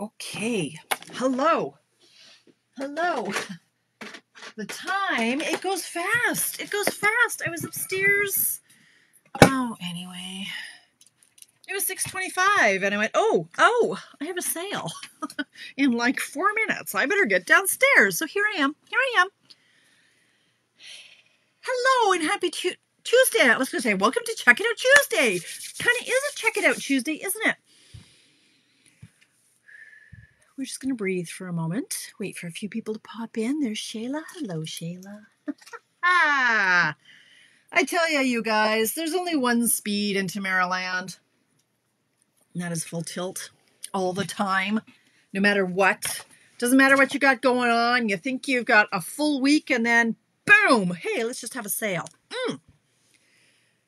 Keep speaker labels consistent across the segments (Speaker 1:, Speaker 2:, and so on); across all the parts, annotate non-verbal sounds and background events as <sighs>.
Speaker 1: Okay. Hello. Hello. The time, it goes fast. It goes fast. I was upstairs. Oh, anyway. It was 6:25 and I went, "Oh, oh, I have a sale <laughs> in like 4 minutes. I better get downstairs." So here I am. Here I am. Hello and happy tu- Tuesday. I was going to say, "Welcome to Check It Out Tuesday." Kind of is a Check It Out Tuesday, isn't it? We're just going to breathe for a moment. Wait for a few people to pop in. There's Shayla. Hello, Shayla. <laughs> ah, I tell you, you guys, there's only one speed in Tamaraland. And that is full tilt all the time, no matter what. Doesn't matter what you got going on. You think you've got a full week and then boom, hey, let's just have a sale. Mm.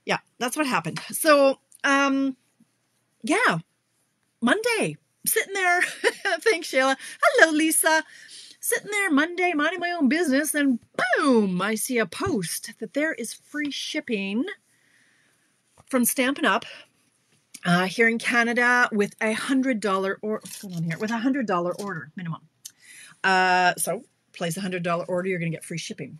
Speaker 1: Yeah, that's what happened. So, um, yeah, Monday, sitting there. <laughs> Thanks, Shayla. Hello, Lisa. Sitting there Monday, minding my own business, and boom, I see a post that there is free shipping from Stampin' Up! Uh, here in Canada with a hundred dollar or hold on here with a hundred dollar order minimum. Uh, so place a hundred dollar order, you're gonna get free shipping.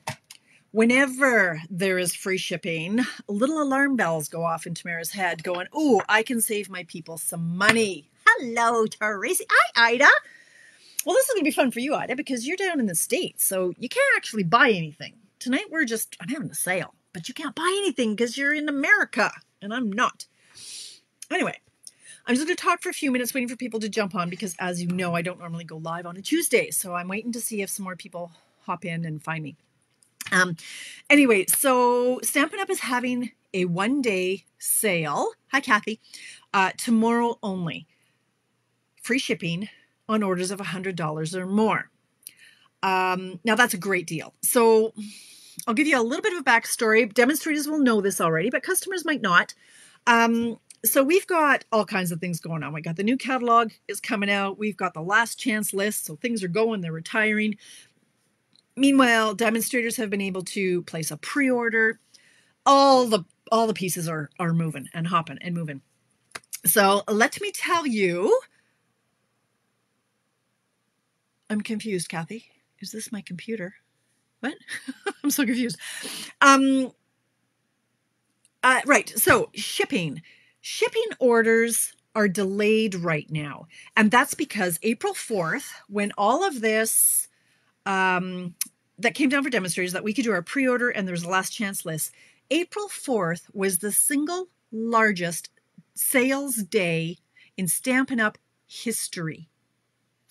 Speaker 1: Whenever there is free shipping, little alarm bells go off in Tamara's head, going, "Oh, I can save my people some money." Hello, Teresa. Hi, Ida. Well, this is going to be fun for you, Ida, because you're down in the States, so you can't actually buy anything. Tonight, we're just, I'm having a sale, but you can't buy anything because you're in America, and I'm not. Anyway, I'm just going to talk for a few minutes, waiting for people to jump on, because as you know, I don't normally go live on a Tuesday, so I'm waiting to see if some more people hop in and find me. Um, anyway, so Stampin' Up! is having a one day sale. Hi, Kathy. Uh, tomorrow only free shipping on orders of $100 or more. Um, now, that's a great deal. So, I'll give you a little bit of a backstory. Demonstrators will know this already, but customers might not. Um, so we've got all kinds of things going on. We got the new catalog is coming out. We've got the last chance list, so things are going. They're retiring. Meanwhile, demonstrators have been able to place a pre-order. All the all the pieces are are moving and hopping and moving. So let me tell you I'm confused, Kathy. Is this my computer? What? <laughs> I'm so confused. Um, uh, right. So shipping, shipping orders are delayed right now, and that's because April 4th, when all of this um, that came down for demonstrators that we could do our pre-order and there was a last chance list. April 4th was the single largest sales day in Stampin' Up history.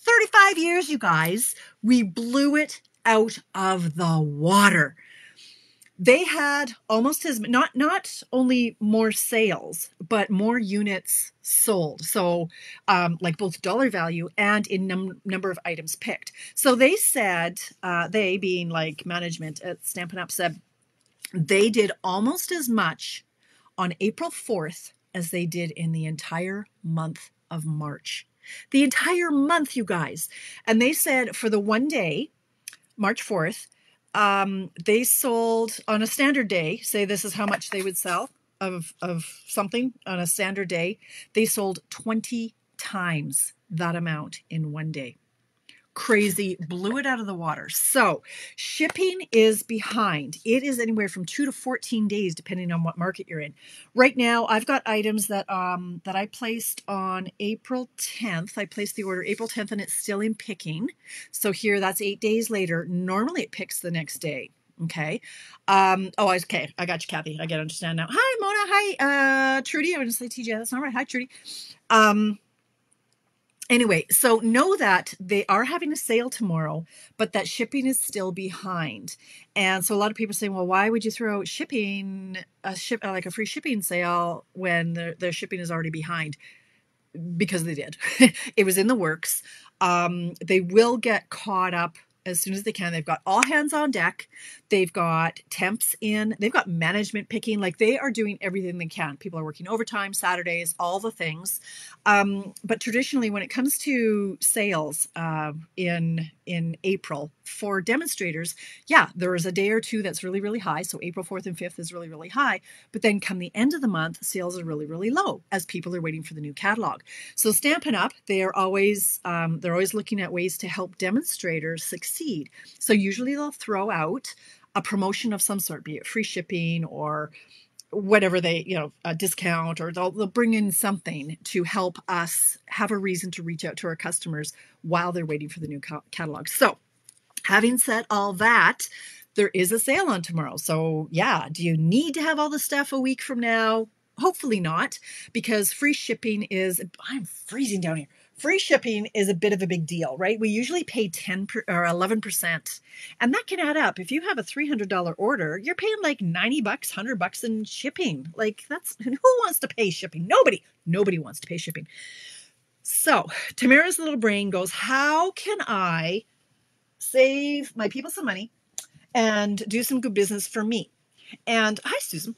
Speaker 1: 35 years, you guys. We blew it out of the water. They had almost as not not only more sales, but more units sold. So, um, like both dollar value and in num- number of items picked. So they said, uh, they being like management at Stampin' Up said, they did almost as much on April 4th as they did in the entire month of March. The entire month, you guys. And they said for the one day, March 4th, um, they sold on a standard day, say this is how much they would sell of, of something on a standard day, they sold 20 times that amount in one day crazy, blew it out of the water. So, shipping is behind. It is anywhere from 2 to 14 days depending on what market you're in. Right now, I've got items that um that I placed on April 10th. I placed the order April 10th and it's still in picking. So here that's 8 days later. Normally it picks the next day. Okay. Um, oh, okay. I got you, Kathy. I get understand now. Hi, Mona. Hi, uh, Trudy. I was going to say TJ. That's not right. Hi, Trudy. Um, anyway, so know that they are having a sale tomorrow, but that shipping is still behind. And so a lot of people are saying, well, why would you throw out shipping, a ship like a free shipping sale when the, the shipping is already behind? Because they did. <laughs> it was in the works. Um, they will get caught up as soon as they can. They've got all hands on deck. They've got temps in. They've got management picking. Like they are doing everything they can. People are working overtime, Saturdays, all the things. Um, but traditionally, when it comes to sales uh, in in April for demonstrators, yeah, there is a day or two that's really, really high. So April 4th and 5th is really, really high. But then come the end of the month, sales are really, really low as people are waiting for the new catalog. So Stampin' Up, they are always um, they're always looking at ways to help demonstrators succeed. So usually they'll throw out a promotion of some sort, be it free shipping or whatever they you know a discount or they'll, they'll bring in something to help us have a reason to reach out to our customers while they're waiting for the new catalog. So having said all that there is a sale on tomorrow. So yeah do you need to have all the stuff a week from now? Hopefully not because free shipping is i'm freezing down here free shipping is a bit of a big deal, right? We usually pay 10 per, or 11%, and that can add up. If you have a $300 order, you're paying like 90 bucks, 100 bucks in shipping. Like that's <laughs> who wants to pay shipping? Nobody. Nobody wants to pay shipping. So, Tamara's little brain goes, "How can I save my people some money and do some good business for me?" And hi Susan.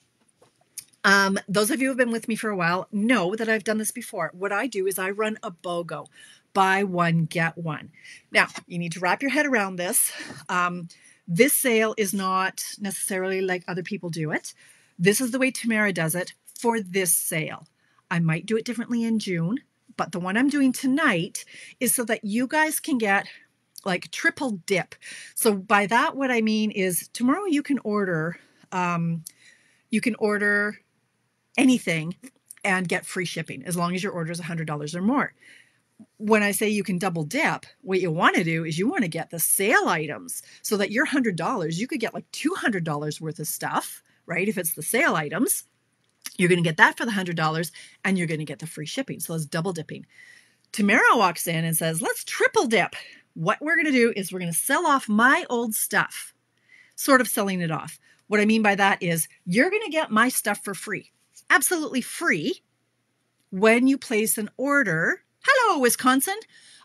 Speaker 1: Um, those of you who have been with me for a while know that I've done this before. What I do is I run a BOGO, buy one, get one. Now, you need to wrap your head around this. Um, this sale is not necessarily like other people do it. This is the way Tamara does it for this sale. I might do it differently in June, but the one I'm doing tonight is so that you guys can get like triple dip. So by that, what I mean is tomorrow you can order, um, you can order anything and get free shipping as long as your order is $100 or more. When I say you can double dip, what you want to do is you want to get the sale items so that your $100, you could get like $200 worth of stuff, right? If it's the sale items, you're going to get that for the $100 and you're going to get the free shipping. So that's double dipping. Tamara walks in and says, Let's triple dip. What we're going to do is we're going to sell off my old stuff, sort of selling it off. What I mean by that is you're going to get my stuff for free absolutely free when you place an order, hello, Wisconsin,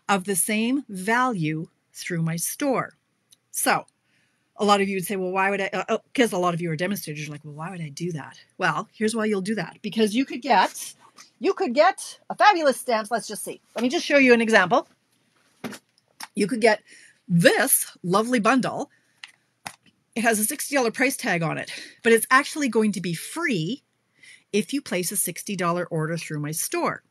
Speaker 1: of the same value through my store. So, a lot of you would say, well, why would I? Because uh, oh, a lot of you are demonstrators. You're like, well, why would I do that? Well, here's why you'll do that. Because you could get, you could get a fabulous stamps. Let's just see. Let me just show you an example. You could get this lovely bundle. It has a $60 price tag on it, but it's actually going to be free if you place a $60 order through my store.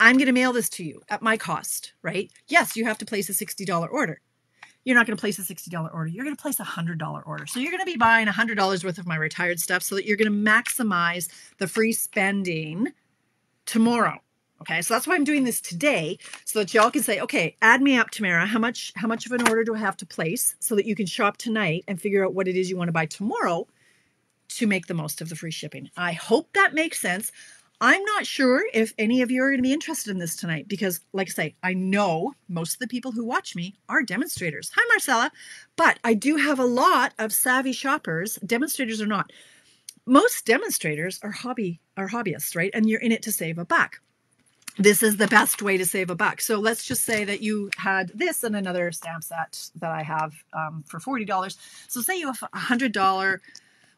Speaker 1: I'm going to mail this to you at my cost, right? Yes, you have to place a $60 order. You're not going to place a $60 order. You're going to place a $100 order. So you're going to be buying $100 worth of my retired stuff so that you're going to maximize the free spending tomorrow. Okay, so that's why I'm doing this today, so that y'all can say, okay, add me up, Tamara. How much how much of an order do I have to place so that you can shop tonight and figure out what it is you want to buy tomorrow to make the most of the free shipping. I hope that makes sense. I'm not sure if any of you are going to be interested in this tonight because, like I say, I know most of the people who watch me are demonstrators. Hi, Marcella. But I do have a lot of savvy shoppers, demonstrators or not. Most demonstrators are hobby are hobbyists, right? And you're in it to save a buck. This is the best way to save a buck. So let's just say that you had this and another stamp set that I have um, for $40. So say you have a $100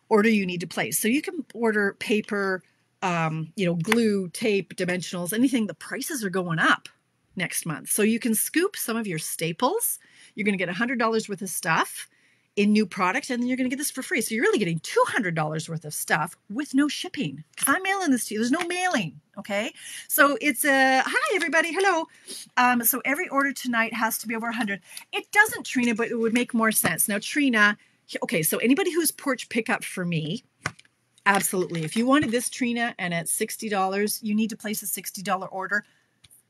Speaker 1: order you need to place. So you can order paper, um, you know, glue, tape, dimensionals, anything. The prices are going up next month. So you can scoop some of your staples. You're going to get $100 worth of stuff in new product and then you're going to get this for free. So you're really getting $200 worth of stuff with no shipping because I'm mailing this to you. There's no mailing. Okay. So it's a hi, everybody. Hello. Um, so every order tonight has to be over 100. It doesn't, Trina, but it would make more sense. Now, Trina, okay, so anybody who's porch pickup for me, absolutely. If you wanted this Trina and it's $60, you need to place a $60 order.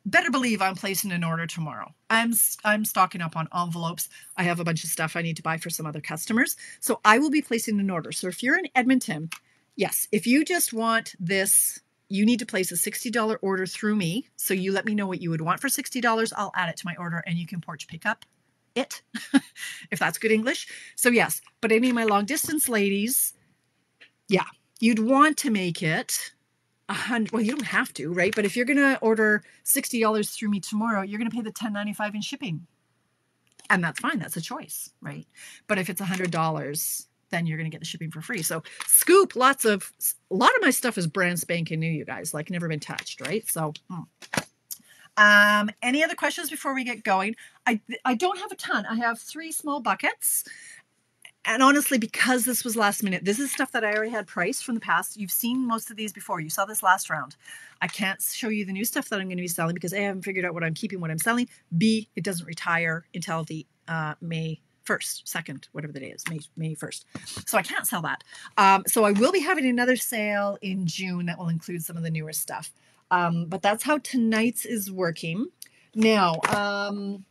Speaker 1: Better believe I'm placing an order tomorrow. I'm I'm stocking up on envelopes. I have a bunch of stuff I need to buy for some other customers. So I will be placing an order. So if you're in Edmonton, yes, if you just want this you need to place a $60 order through me. So you let me know what you would want for $60. I'll add it to my order and you can porch pick up it, <laughs> if that's good English. So, yes, but any of my long distance ladies, yeah, you'd want to make it a hundred. Well, you don't have to, right? But if you're going to order $60 through me tomorrow, you're going to pay the 10.95 in shipping. And that's fine. That's a choice, right? But if it's a $100, then you're going to get the shipping for free. So, scoop lots of, a lot of my stuff is brand spanking new, you guys, like never been touched, right? So, mm. Um, any other questions before we get going? I I don't have a ton. I have three small buckets. And honestly, because this was last minute, this is stuff that I already had priced from the past. You've seen most of these before. You saw this last round. I can't show you the new stuff that I'm going to be selling because A, I haven't figured out what I'm keeping, what I'm selling. B, it doesn't retire until the uh, May 1st, 2nd, whatever the day is, May, May 1st. So I can't sell that. Um, so I will be having another sale in June that will include some of the newer stuff. Um, but that's how tonight's is working. Now, um,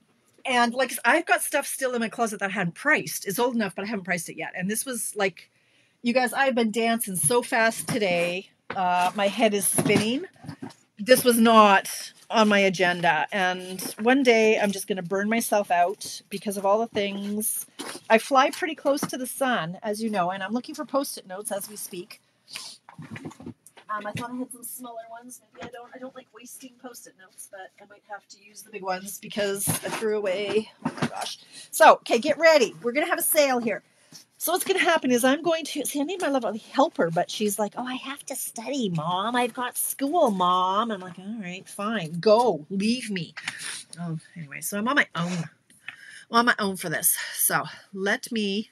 Speaker 1: and like I've got stuff still in my closet that I hadn't priced. It's old enough, but I haven't priced it yet. And this was like, you guys, I've been dancing so fast today. Uh, my head is spinning. This was not on my agenda. And one day I'm just going to burn myself out because of all the things. I fly pretty close to the sun, as you know, and I'm looking for post it notes as we speak. Um, I thought I had some smaller ones. Maybe I don't. I don't like wasting post-it notes, but I might have to use the big ones because I threw away. Oh my gosh! So, okay, get ready. We're gonna have a sale here. So what's gonna happen is I'm going to see. I need my lovely helper, but she's like, "Oh, I have to study, mom. I've got school, mom." I'm like, "All right, fine. Go. Leave me." Oh, anyway, so I'm on my own. I'm on my own for this. So let me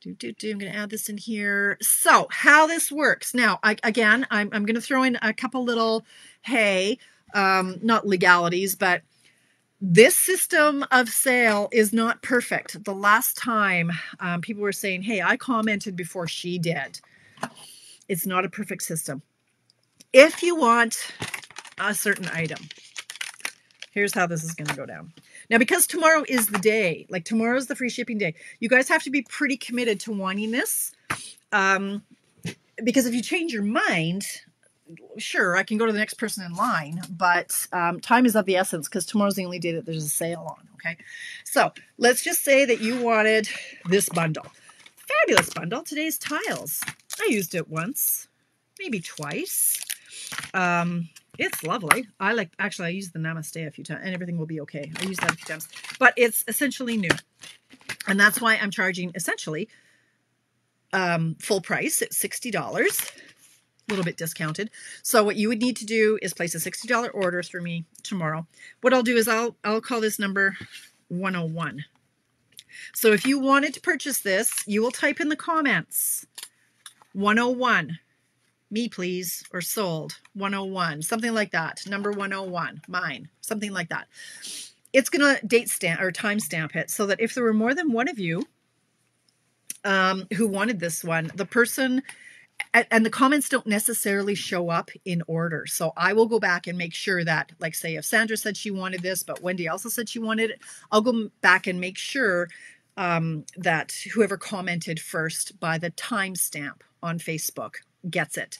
Speaker 1: do, do, do. I'm going to add this in here. So how this works. Now, I, again, I'm, I'm going to throw in a couple little, hey, um, not legalities, but this system of sale is not perfect. The last time um, people were saying, hey, I commented before she did. It's not a perfect system. If you want a certain item, here's how this is going to go down. Now, because tomorrow is the day, like tomorrow's the free shipping day, you guys have to be pretty committed to wanting this. Um, because if you change your mind, sure, I can go to the next person in line, but um, time is of the essence because tomorrow's the only day that there's a sale on. Okay. So let's just say that you wanted this bundle. Fabulous bundle. Today's tiles. I used it once, maybe twice. Um, it's lovely. I like, actually, I use the Namaste a few times and everything will be okay. I use that a few times, but it's essentially new. And that's why I'm charging essentially um, full price at $60, a little bit discounted. So what you would need to do is place a $60 order through me tomorrow. What I'll do is I'll, I'll call this number 101. So if you wanted to purchase this, you will type in the comments 101 me please or sold 101 something like that number 101 mine something like that. It's going to date stamp or time stamp it so that if there were more than one of you um, who wanted this one the person and the comments don't necessarily show up in order. So i will go back and make sure that like say if sandra said she wanted this but wendy also said she wanted it i'll go back and make sure um, that whoever commented first by the timestamp on facebook gets it.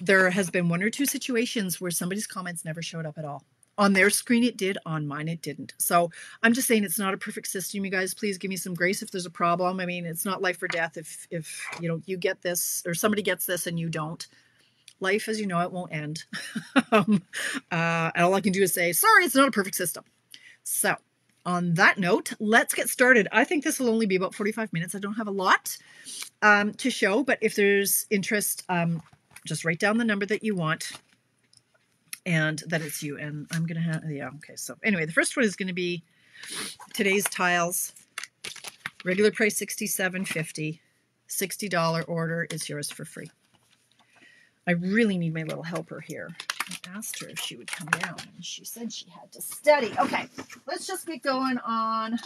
Speaker 1: There has been one or two situations where somebody's comments never showed up at all. On their screen it did, on mine it didn't. So I'm just saying it's not a perfect system. You guys, please give me some grace if there's a problem. I mean, it's not life or death if if you know you get this or somebody gets this and you don't. Life, as you know, it won't end. <laughs> um, uh, and all I can do is say, sorry, it's not a perfect system. So on that note, let's get started. I think this will only be about 45 minutes. I don't have a lot um, to show, but if there's interest, um, just write down the number that you want and that it's you. And I'm going to have, yeah, okay. So anyway, the first one is going to be today's tiles. Regular price 67.50. $60 order is yours for free. I really need my little helper here. I asked her if she would come down, and she said she had to study. Okay, let's just get going on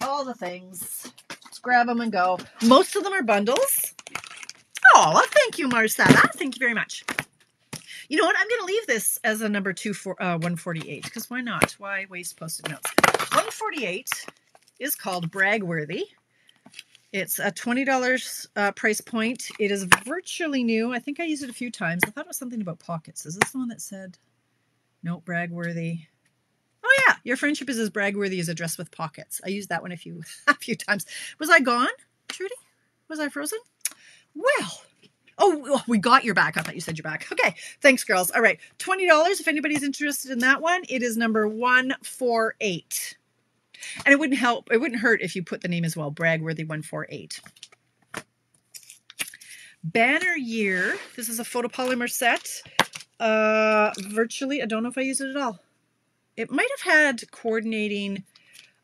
Speaker 1: all the things. Let's grab them and go. Most of them are bundles. Oh, thank you, Marcella. Thank you very much. You know what? I'm going to leave this as a number two for uh, 148 because why not? Why waste post-it notes? 148 is called Bragworthy. It's a $20 uh, price point. It is virtually new. I think I used it a few times. I thought it was something about pockets. Is this the one that said, no, bragworthy? Oh yeah, your friendship is as bragworthy as a dress with pockets. I used that one a few, <laughs> a few times. Was I gone, Trudy? Was I frozen? Well, Oh, we got your back. I thought you said your back. Okay. Thanks, girls. All right. $20 if anybody's interested in that one. It is number 148. And it wouldn't help, it wouldn't hurt if you put the name as well, Bragworthy 148. Banner Year. This is a photopolymer set. Uh, virtually, I don't know if I use it at all. It might have had coordinating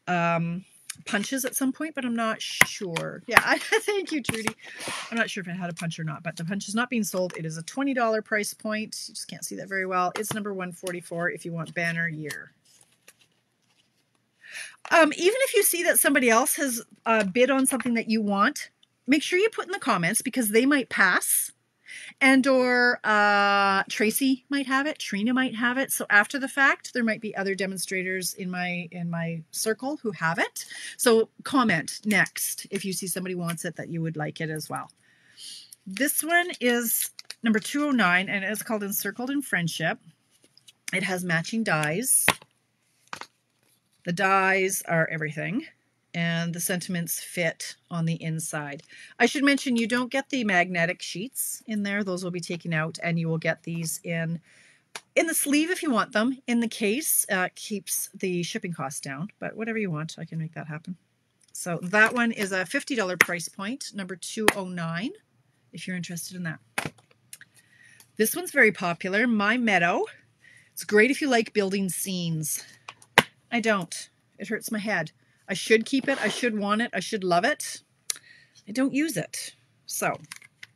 Speaker 1: um, punches at some point, but I'm not sure. Yeah, <laughs> I, thank you, Trudy. I'm not sure if it had a punch or not, but the punch is not being sold. It is a $20 price point. You just can't see that very well. It's number 144 if you want banner year. Um, even if you see that somebody else has uh, bid on something that you want, make sure you put in the comments because they might pass and or uh, Tracy might have it, Trina might have it. So after the fact, there might be other demonstrators in my in my circle who have it. So comment next if you see somebody wants it that you would like it as well. This one is number 209 and it's called Encircled in Friendship. It has matching dies. The dies are everything and the sentiments fit on the inside. I should mention you don't get the magnetic sheets in there. Those will be taken out and you will get these in in the sleeve if you want them. In the case, uh, keeps the shipping cost down, but whatever you want, I can make that happen. So that one is a $50 price point, number 209, if you're interested in that. This one's very popular, My Meadow. It's great if you like building scenes. I don't. It hurts my head. I should keep it. I should want it. I should love it. I don't use it. So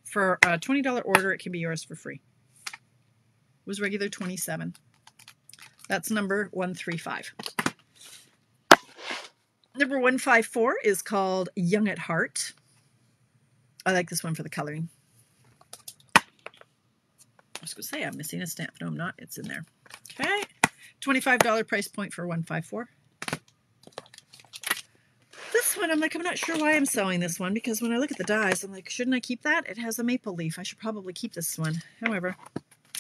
Speaker 1: for a $20 order, it can be yours for free. It was regular 27 That's number 135. Number 154 is called Young at Heart. I like this one for the coloring. I was going to say I'm missing a stamp. No, I'm not. It's in there. Okay. $25 price point for 154 this one, I'm like, I'm not sure why I'm selling this one because when I look at the dies, I'm like, shouldn't I keep that? It has a maple leaf. I should probably keep this one. However,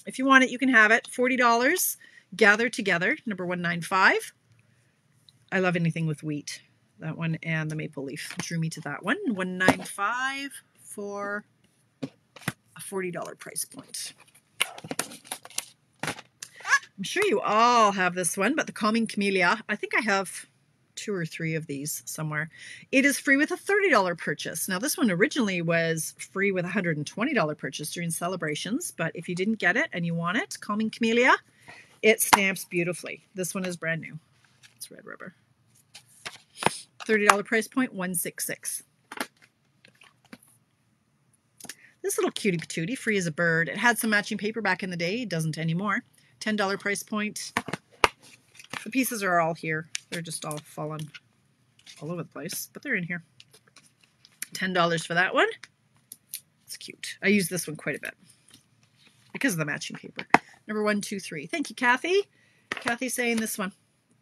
Speaker 1: if you want it, you can have it. $40. Gather Together, number 195. I love anything with wheat. That one and the maple leaf drew me to that one. 195 for a $40 price point. I'm sure you all have this one, but the Calming Camellia, I think I have two or three of these somewhere. It is free with a $30 purchase. Now, this one originally was free with a $120 purchase during celebrations, but if you didn't get it and you want it, Calming Camellia, it stamps beautifully. This one is brand new. It's red rubber. $30 price point, 166 This little cutie patootie, free as a bird. It had some matching paper back in the day. It doesn't anymore. $10 price point. The pieces are all here. They're just all fallen all over the place, but they're in here. $10 for that one. It's cute. I use this one quite a bit because of the matching paper. Number one, two, three. Thank you, Kathy. Kathy saying this one.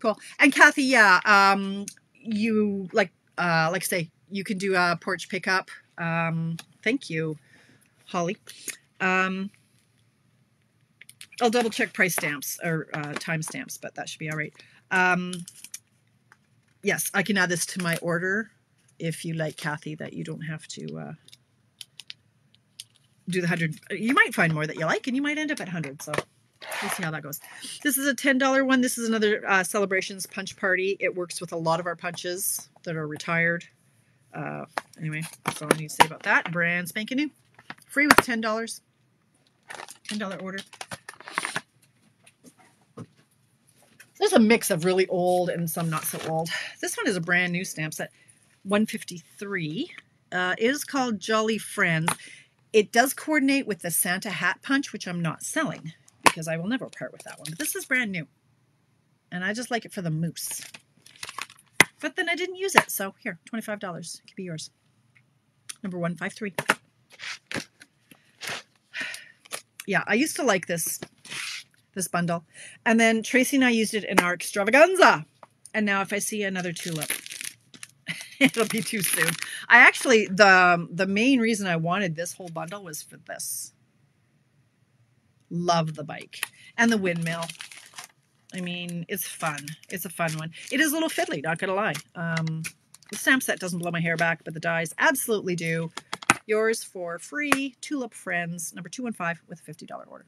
Speaker 1: Cool. And Kathy, yeah, um, you like, uh, like I say, you can do a porch pickup. Um, thank you, Holly. Um, I'll double check price stamps or uh, time stamps, but that should be all right. Um, yes, I can add this to my order if you like Kathy that you don't have to uh, do the 100. You might find more that you like and you might end up at 100. So we'll see how that goes. This is a $10 one. This is another uh, Celebrations Punch Party. It works with a lot of our punches that are retired. Uh, anyway, that's all I need to say about that. Brand spanking new. Free with $10. $10 order. There's a mix of really old and some not so old. This one is a brand new stamp set, 153. Uh, it is called Jolly Friends. It does coordinate with the Santa Hat Punch, which I'm not selling because I will never part with that one. But this is brand new. And I just like it for the moose. But then I didn't use it. So here, $25. It could be yours. Number 153. <sighs> Yeah, I used to like this this bundle. And then Tracy and I used it in our extravaganza. And now if I see another tulip, <laughs> it'll be too soon. I actually, the, the main reason I wanted this whole bundle was for this. Love the bike. And the windmill. I mean, it's fun. It's a fun one. It is a little fiddly, not going to lie. Um, the stamp set doesn't blow my hair back, but the dies absolutely do. Yours for free, Tulip Friends, number 215 with a $50 order.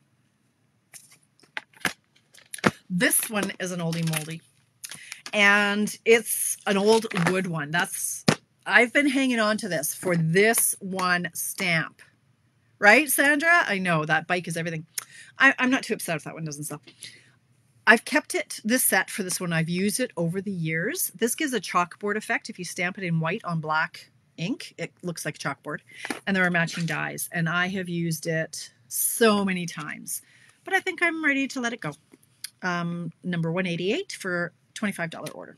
Speaker 1: This one is an oldie moldy. And it's an old wood one. That's I've been hanging on to this for this one stamp. Right, Sandra? I know that bike is everything. I, am not too upset if that one doesn't sell. I've kept it, this set for this one, I've used it over the years. This gives a chalkboard effect. If you stamp it in white on black ink, it looks like chalkboard. And there are matching dies. And I have used it so many times. But I think I'm ready to let it go. Um, number 188 for $25 order.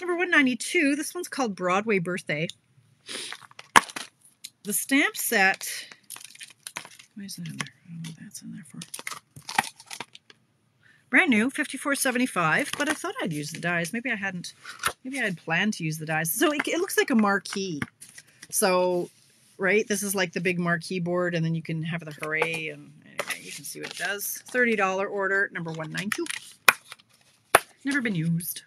Speaker 1: Number 192, this one's called Broadway Birthday. The stamp set, why is that in there? I don't know what that's in there for. Brand new, 54.75, but I thought I'd use the dies. Maybe I hadn't, maybe I had planned to use the dies. So it, it looks like a marquee. So, right, this is like the big marquee board, and then you can have the hooray, and anyway, you can see what it does. $30 order, number 192. Never been used.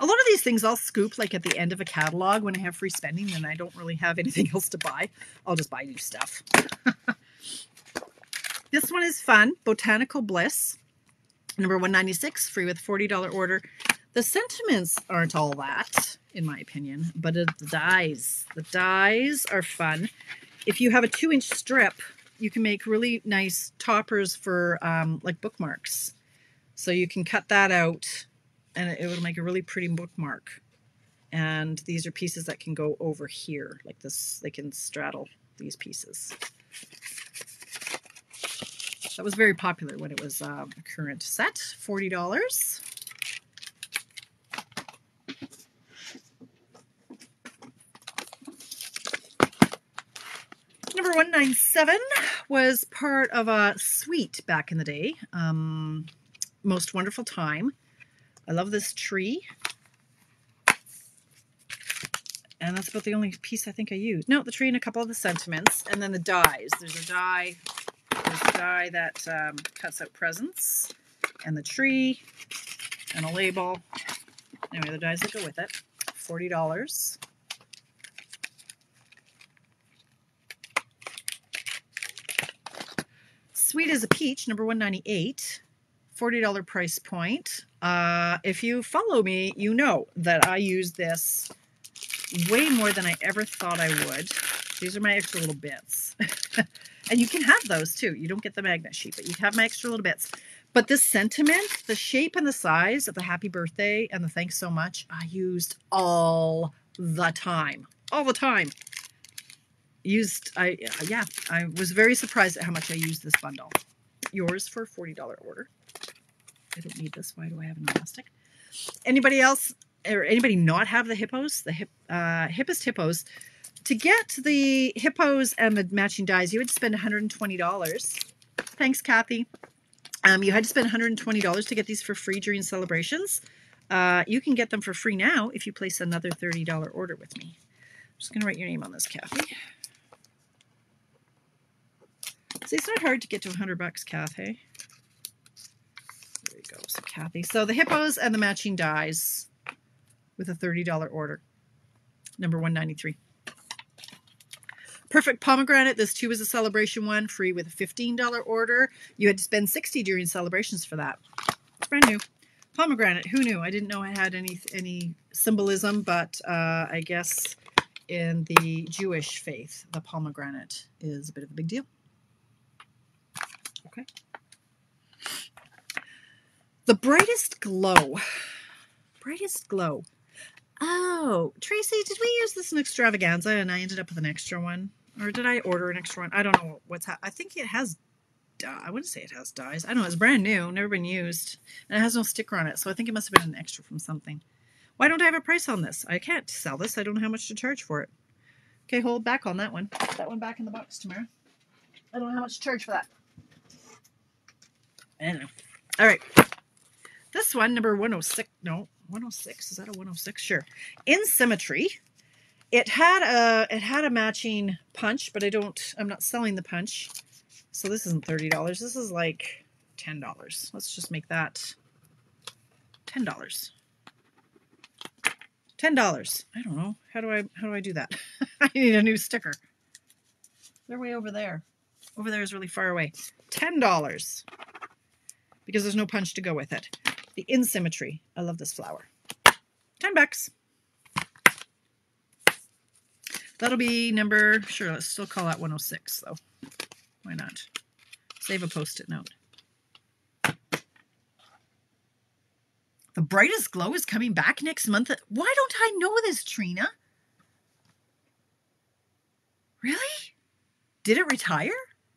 Speaker 1: A lot of these things I'll scoop like at the end of a catalog when I have free spending and I don't really have <laughs> anything else to buy. I'll just buy new stuff. <laughs> this one is fun. Botanical Bliss. Number 196, free with $40 order. The sentiments aren't all that, in my opinion, but the dies. The dies are fun. If you have a two inch strip, you can make really nice toppers for um, like bookmarks. So you can cut that out and it, will make a really pretty bookmark. And these are pieces that can go over here, like this, they can straddle these pieces. That was very popular when it was uh, a current set, $40. Number 197 was part of a suite back in the day. Um, Most Wonderful Time. I love this tree. And that's about the only piece I think I used. No, the tree and a couple of the sentiments. And then the dies. There's a die. There's a die that um, cuts out presents. And the tree. And a label. Anyway, the dies that go with it. $40. Sweet as a Peach, number 198 $40 price point. Uh, if you follow me, you know that I use this way more than I ever thought I would. These are my extra little bits. <laughs> and you can have those too. You don't get the magnet sheet, but you have my extra little bits. But this sentiment, the shape and the size of the happy birthday and the thanks so much, I used all the time. All the time. Used, I yeah, I was very surprised at how much I used this bundle. Yours for $40 order. I don't need this. Why do I have an elastic? Anybody else or anybody not have the hippos? The hip, uh, hippest hippos. To get the hippos and the matching dies, you had to spend $120. Thanks, Kathy. Um, you had to spend $120 to get these for free during celebrations. Uh, you can get them for free now if you place another $30 order with me. I'm just going to write your name on this, Kathy. See, it's not hard to get to 100 bucks, Kathy There you go. So Kathy. So the hippos and the matching dies with a $30 order. Number 193. Perfect pomegranate. This too was a celebration one, free with a $15 order. You had to spend 60 during celebrations for that. It's brand new. Pomegranate. Who knew? I didn't know I had any any symbolism, but uh, I guess in the Jewish faith, the pomegranate is a bit of a big deal. Okay. The brightest glow. Brightest glow. Oh, Tracy, did we use this in extravaganza and I ended up with an extra one? Or did I order an extra one? I don't know what's. I think it has, I wouldn't say it has dies. I don't know. It's brand new, never been used. And it has no sticker on it. So I think it must have been an extra from something. Why don't I have a price on this? I can't sell this. I don't know how much to charge for it. Okay, hold back on that one. Put that one back in the box tomorrow. I don't know how much to charge for that. Know. All right. This one, number 106, no, 106, is that a 106? Sure. In Symmetry. It had a it had a matching punch, but I don't I'm not selling the punch. So this isn't $30. This is like $10. Let's just make that $10. $10. I don't know. How do I how do I do that? <laughs> I need a new sticker. They're way over there. Over there is really far away. $10. Because there's no punch to go with it. The In Symmetry. I love this flower. 10 bucks. That'll be number, sure, let's still call that 106 though. Why not? Save a post-it note. The brightest glow is coming back next month. Why don't I know this, Trina? Really? Did it retire?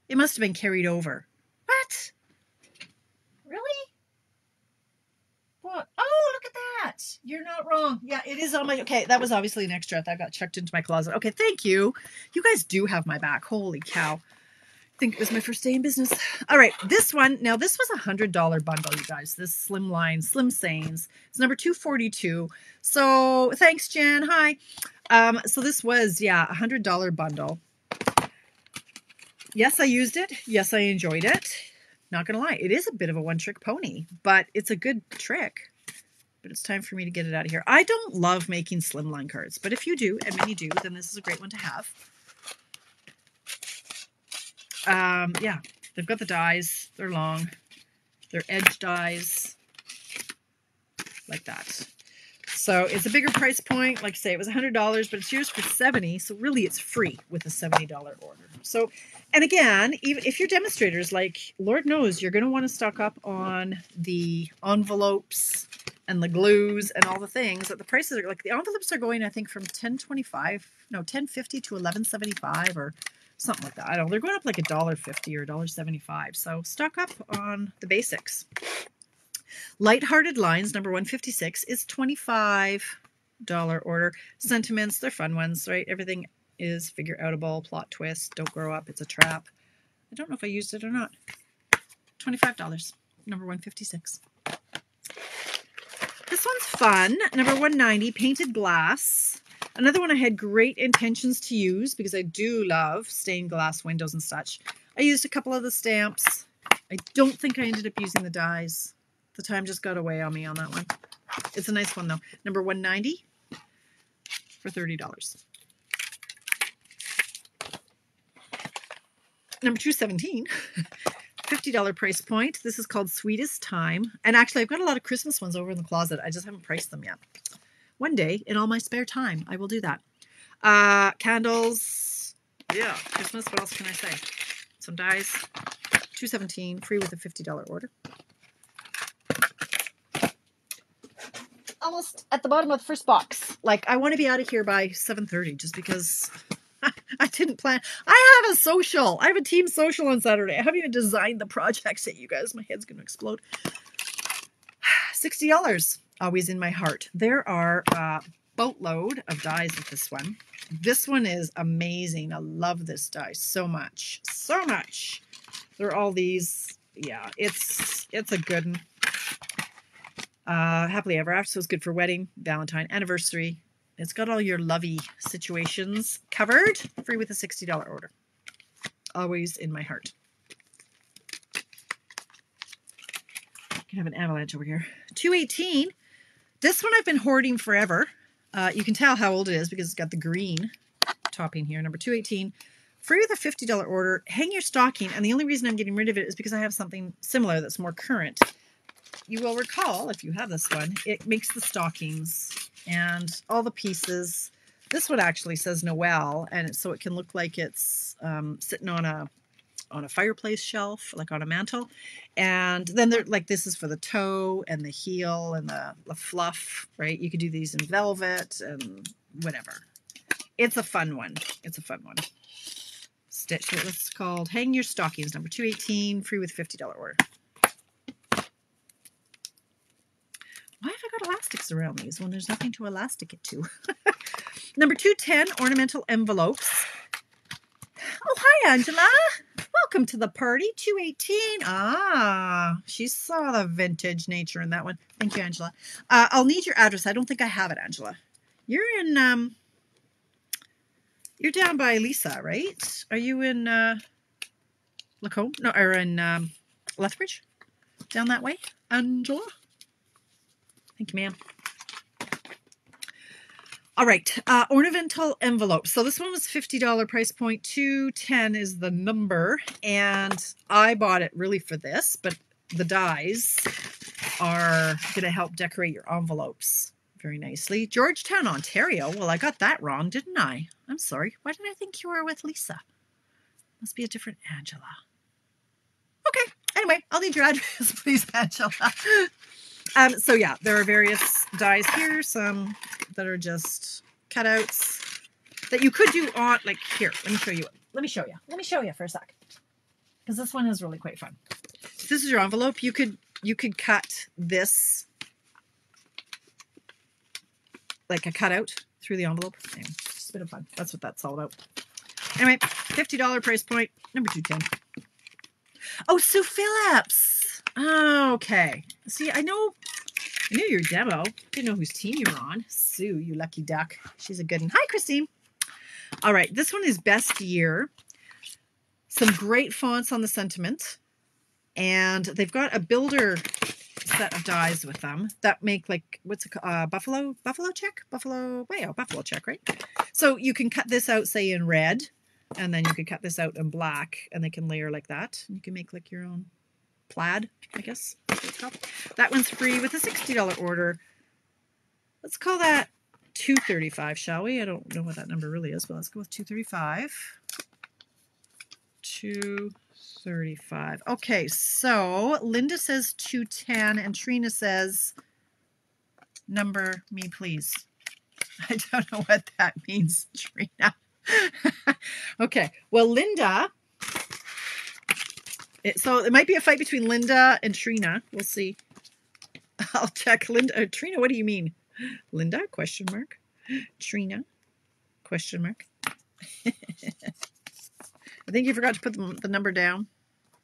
Speaker 1: It must have been carried over. What? Really? What? Oh, look at that. You're not wrong. Yeah, it is on my. Okay, that was obviously an extra that got checked into my closet. Okay, thank you. You guys do have my back. Holy cow. I think it was my first day in business. All right, this one. Now, this was a $100 bundle, you guys. This Slimline, Slim Sains. It's number 242. So thanks, Jen. Hi. Um, so this was, yeah, a $100 bundle. Yes, I used it. Yes, I enjoyed it. Not going to lie, it is a bit of a one-trick pony, but it's a good trick. But it's time for me to get it out of here. I don't love making slimline cards, but if you do, and many do, then this is a great one to have. Um, yeah, they've got the dies. They're long. They're edge dies like that. So it's a bigger price point. Like I say, it was $100, but it's yours for 70 So really it's free with a $70 order. So, and again, even if you're demonstrators, like Lord knows you're going to want to stock up on the envelopes and the glues and all the things that the prices are like the envelopes are going, I think from 1025, no, 1050 to 1175 or something like that. I don't know. They're going up like a dollar fifty or a dollar seventy-five. So stock up on the basics. Lighthearted Lines, number 156, is $25 order. Sentiments, they're fun ones, right? Everything is figure outable, plot twist, don't grow up, it's a trap. I don't know if I used it or not. $25, number 156. This one's fun. Number 190, Painted Glass. Another one I had great intentions to use because I do love stained glass windows and such. I used a couple of the stamps. I don't think I ended up using the dies. The time just got away on me on that one. It's a nice one though. Number 190 for $30. Number 217, <laughs> $50 price point. This is called Sweetest Time. And actually, I've got a lot of Christmas ones over in the closet. I just haven't priced them yet. One day, in all my spare time, I will do that. Uh, candles. Yeah, Christmas. What else can I say? Some dies. 217 free with a $50 order. Almost at the bottom of the first box. Like, I want to be out of here by 7.30 just because <laughs> I didn't plan. I have a social. I have a team social on Saturday. I haven't even designed the projects yet, you guys. My head's going to explode. <sighs> $60 always in my heart. There are a boatload of dies with this one. This one is amazing. I love this die so much. So much. There are all these. Yeah, it's it's a good one. Uh, happily ever after, so it's good for wedding, Valentine, anniversary. It's got all your lovey situations covered, free with a $60 order. Always in my heart. can have an avalanche over here. 218 this one I've been hoarding forever. Uh, you can tell how old it is because it's got the green topping here. Number 218. Free with a $50 order. Hang your stocking. And the only reason I'm getting rid of it is because I have something similar that's more current. You will recall, if you have this one, it makes the stockings and all the pieces. This one actually says Noel, and so it can look like it's um, sitting on a on a fireplace shelf, like on a mantle. And then they're like this is for the toe and the heel and the, the fluff, right? You could do these in velvet and whatever. It's a fun one. It's a fun one. Stitch. It's called Hang Your Stockings, number 218, free with $50 order. Why have I elastics around these when there's nothing to elastic it to? <laughs> number 210, ornamental envelopes. Oh, hi, Angela. Welcome to the party. 218. Ah, she saw the vintage nature in that one. Thank you, Angela. Uh, I'll need your address. I don't think I have it, Angela. You're in, um, you're down by Lisa, right? Are you in, uh, Lacombe? No, or in, um, Lethbridge? Down that way? Angela? Thank you, ma'am. All right, uh, ornamental envelope. So this one was $50 price point. 210 is the number. And I bought it really for this, but the dies are going to help decorate your envelopes very nicely. Georgetown, Ontario. Well, I got that wrong, didn't I? I'm sorry. Why did I think you were with Lisa? Must be a different Angela. Okay. Anyway, I'll need your <laughs> address, please, Angela. Um, so yeah, there are various dies here, some that are just cutouts that you could do on, like here, let me show you. Let me show you. Let me show you for a sec. Because this one is really quite fun. This is your envelope, you could you could cut this like a cutout through the envelope. Anyway, just a bit of fun. That's what that's all about. Anyway, $50 price point, number 210. Oh, Sue Phillips. Oh, okay. See, I know I knew your demo. Didn't know whose team you were on. Sue, you lucky duck. She's a good one. Hi, Christine. All right, this one is Best Year. Some great fonts on the sentiment. And they've got a builder set of dies with them that make like what's called? Uh, buffalo buffalo check buffalo wow buffalo check right so you can cut this out say in red and then you could cut this out in black and they can layer like that you can make like your own plaid i guess that one's free with a $60 order let's call that 235 shall we i don't know what that number really is but let's go with 235. 235. Okay, so Linda says 210 and Trina says number me please. <laughs> I don't know what that means, <laughs> Trina. <laughs> okay, well, Linda, it, so it might be a fight between Linda and Trina. We'll see. <laughs> I'll check. Linda, uh, Trina, what do you mean? Linda, question mark. Trina, question mark. <laughs> I think you forgot to put the, the number down.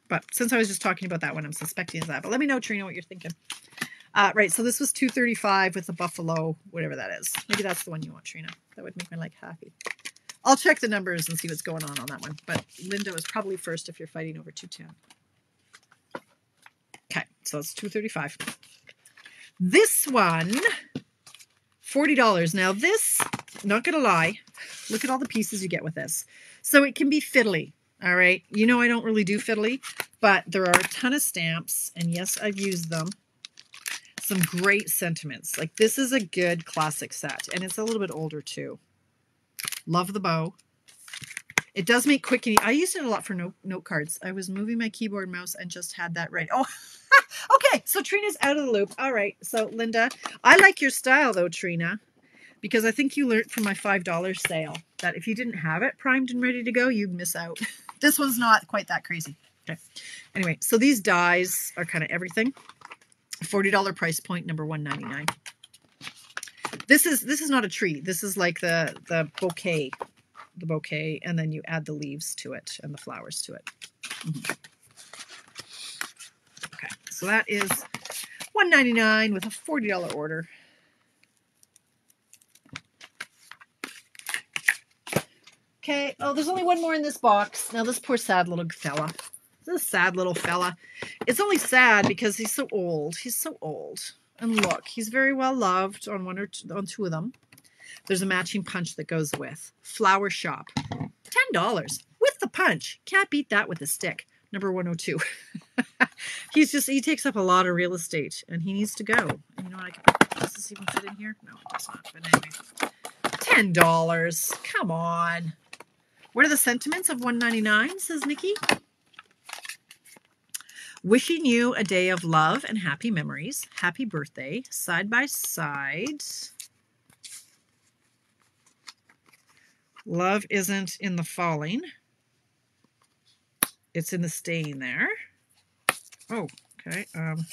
Speaker 1: But since I was just talking about that one, I'm suspecting is that. But let me know, Trina, what you're thinking. Uh, right, so this was 235 with the buffalo, whatever that is. Maybe that's the one you want, Trina. That would make my leg happy. I'll check the numbers and see what's going on on that one. But Linda was probably first if you're fighting over 210. Okay, so that's 235. This one, $40. Now this, not going to lie, look at all the pieces you get with this. So it can be fiddly. All right. You know I don't really do fiddly, but there are a ton of stamps. And yes, I've used them. Some great sentiments. Like this is a good classic set. And it's a little bit older too. Love the bow. It does make quick and I used it a lot for note, note cards. I was moving my keyboard mouse and just had that right. Oh, <laughs> okay. So Trina's out of the loop. All right. So Linda, I like your style though, Trina because I think you learned from my $5 sale that if you didn't have it primed and ready to go, you'd miss out. <laughs> this one's not quite that crazy. Okay. Anyway, so these dies are kind of everything. $40 price point, number 199 This is this is not a tree. This is like the the bouquet, the bouquet, and then you add the leaves to it and the flowers to it. Mm -hmm. Okay, so that is 199 with a $40 order. Okay. Oh, there's only one more in this box. Now, this poor sad little fella. This sad little fella. It's only sad because he's so old. He's so old. And look, he's very well loved on one or two, on two of them. There's a matching punch that goes with. Flower Shop. $10 with the punch. Can't beat that with a stick. Number 102. <laughs> he's just, he takes up a lot of real estate and he needs to go. And you know what? I can, does this even fit in here? No, it does not. But anyway. $10. Come on. What are the sentiments of 199, says Nikki. Wishing you a day of love and happy memories. Happy birthday. Side by side. Love isn't in the falling. It's in the staying there. Oh, okay. Um,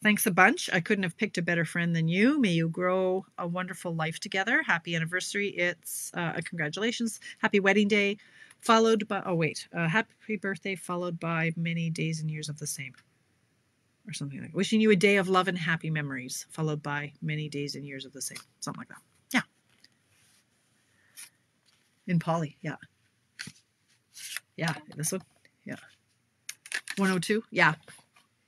Speaker 1: Thanks a bunch. I couldn't have picked a better friend than you. May you grow a wonderful life together. Happy anniversary. It's uh, congratulations. Happy wedding day. Followed by, oh, wait, uh, happy birthday, followed by many days and years of the same. Or something like that. Wishing you a day of love and happy memories, followed by many days and years of the same. Something like that. Yeah. In Polly, yeah. Yeah, this one. Yeah. 102. Yeah.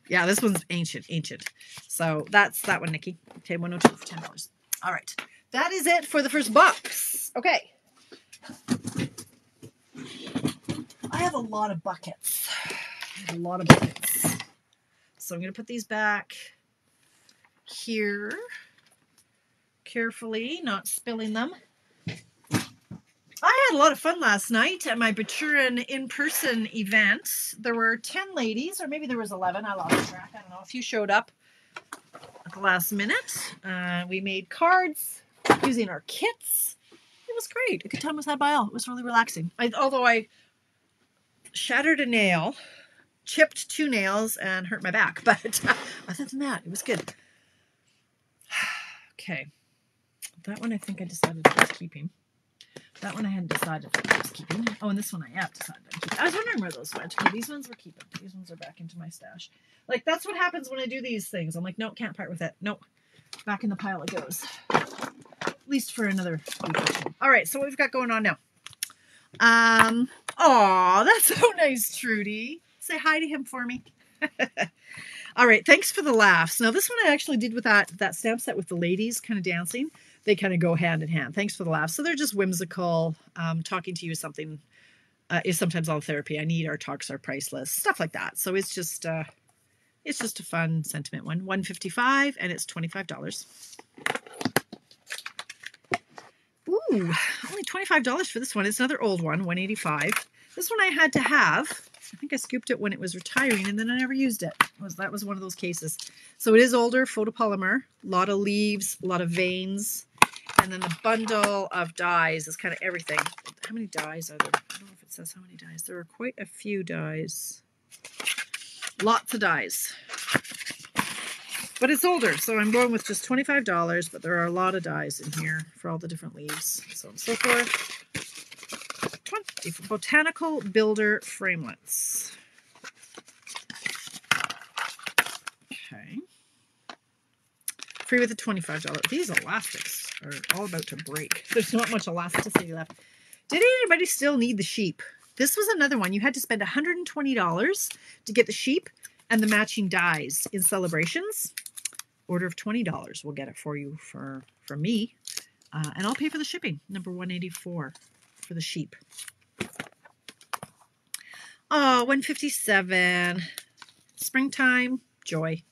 Speaker 1: Yeah, this one's ancient, ancient. So that's that one, Nikki. Okay, 102 for $10. All right. That is it for the first box. Okay. I have a lot of buckets. a lot of buckets. So I'm going to put these back here carefully, not spilling them. I had a lot of fun last night at my Baturin in-person event. There were 10 ladies, or maybe there was 11. I lost track. I don't know. A few showed up at the last minute. Uh, we made cards using our kits. It was great. A good time was had by all. It was really relaxing. I, although I shattered a nail, chipped two nails, and hurt my back. <laughs> But other than that, it was good. <sighs> okay. That one I think I decided I was keeping. That one I hadn't decided I was keeping. Oh, and this one I have decided I'm keeping. I was wondering where those went. Okay, these ones we're keeping. These ones are back into my stash. Like, that's what happens when I do these things. I'm like, no, can't part with it. Nope. Back in the pile it goes. At least for another week or. All right, so what we've got going on now. Um, oh, that's so nice, Trudy. Say hi to him for me. <laughs> All right, thanks for the laughs. Now, this one I actually did with that, that stamp set with the ladies kind of dancing they kind of go hand in hand. Thanks for the laughs. So they're just whimsical. Um, talking to you is something uh, is sometimes all therapy. I need our talks are priceless, stuff like that. So it's just uh, it's just a fun sentiment one. One fifty five, and it's twenty five dollars. Ooh, only twenty five dollars for this one. It's another old one, one eighty five. This one I had to have. I think I scooped it when it was retiring, and then I never used it. it was that was one of those cases. So it is older, photopolymer, a lot of leaves, a lot of veins, and then the bundle of dies is kind of everything. How many dies are there? I don't know if it says how many dies. There are quite a few dies. Lots of dies. But it's older, so I'm going with just $25, but there are a lot of dies in here for all the different leaves, so on and so forth. 20 for Botanical Builder Framelits. Okay. Free with a $25. These elastics are all about to break. <laughs> There's not much elasticity left. Did anybody still need the sheep? This was another one. You had to spend $120 to get the sheep and the matching dies in celebrations. Order of $20 will get it for you for, for me. Uh, and I'll pay for the shipping. Number 184 for the sheep. Oh, 157 Springtime Joy.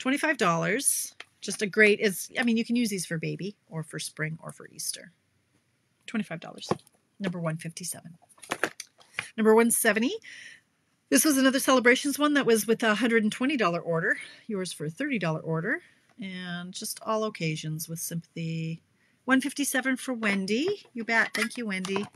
Speaker 1: $25. Just a great, it's, I mean, you can use these for baby or for spring or for Easter. $25. Number 157. Number 170. This was another celebrations one that was with a $120 order. Yours for a $30 order. And just all occasions with sympathy. 157 for Wendy. You bet. Thank you, Wendy.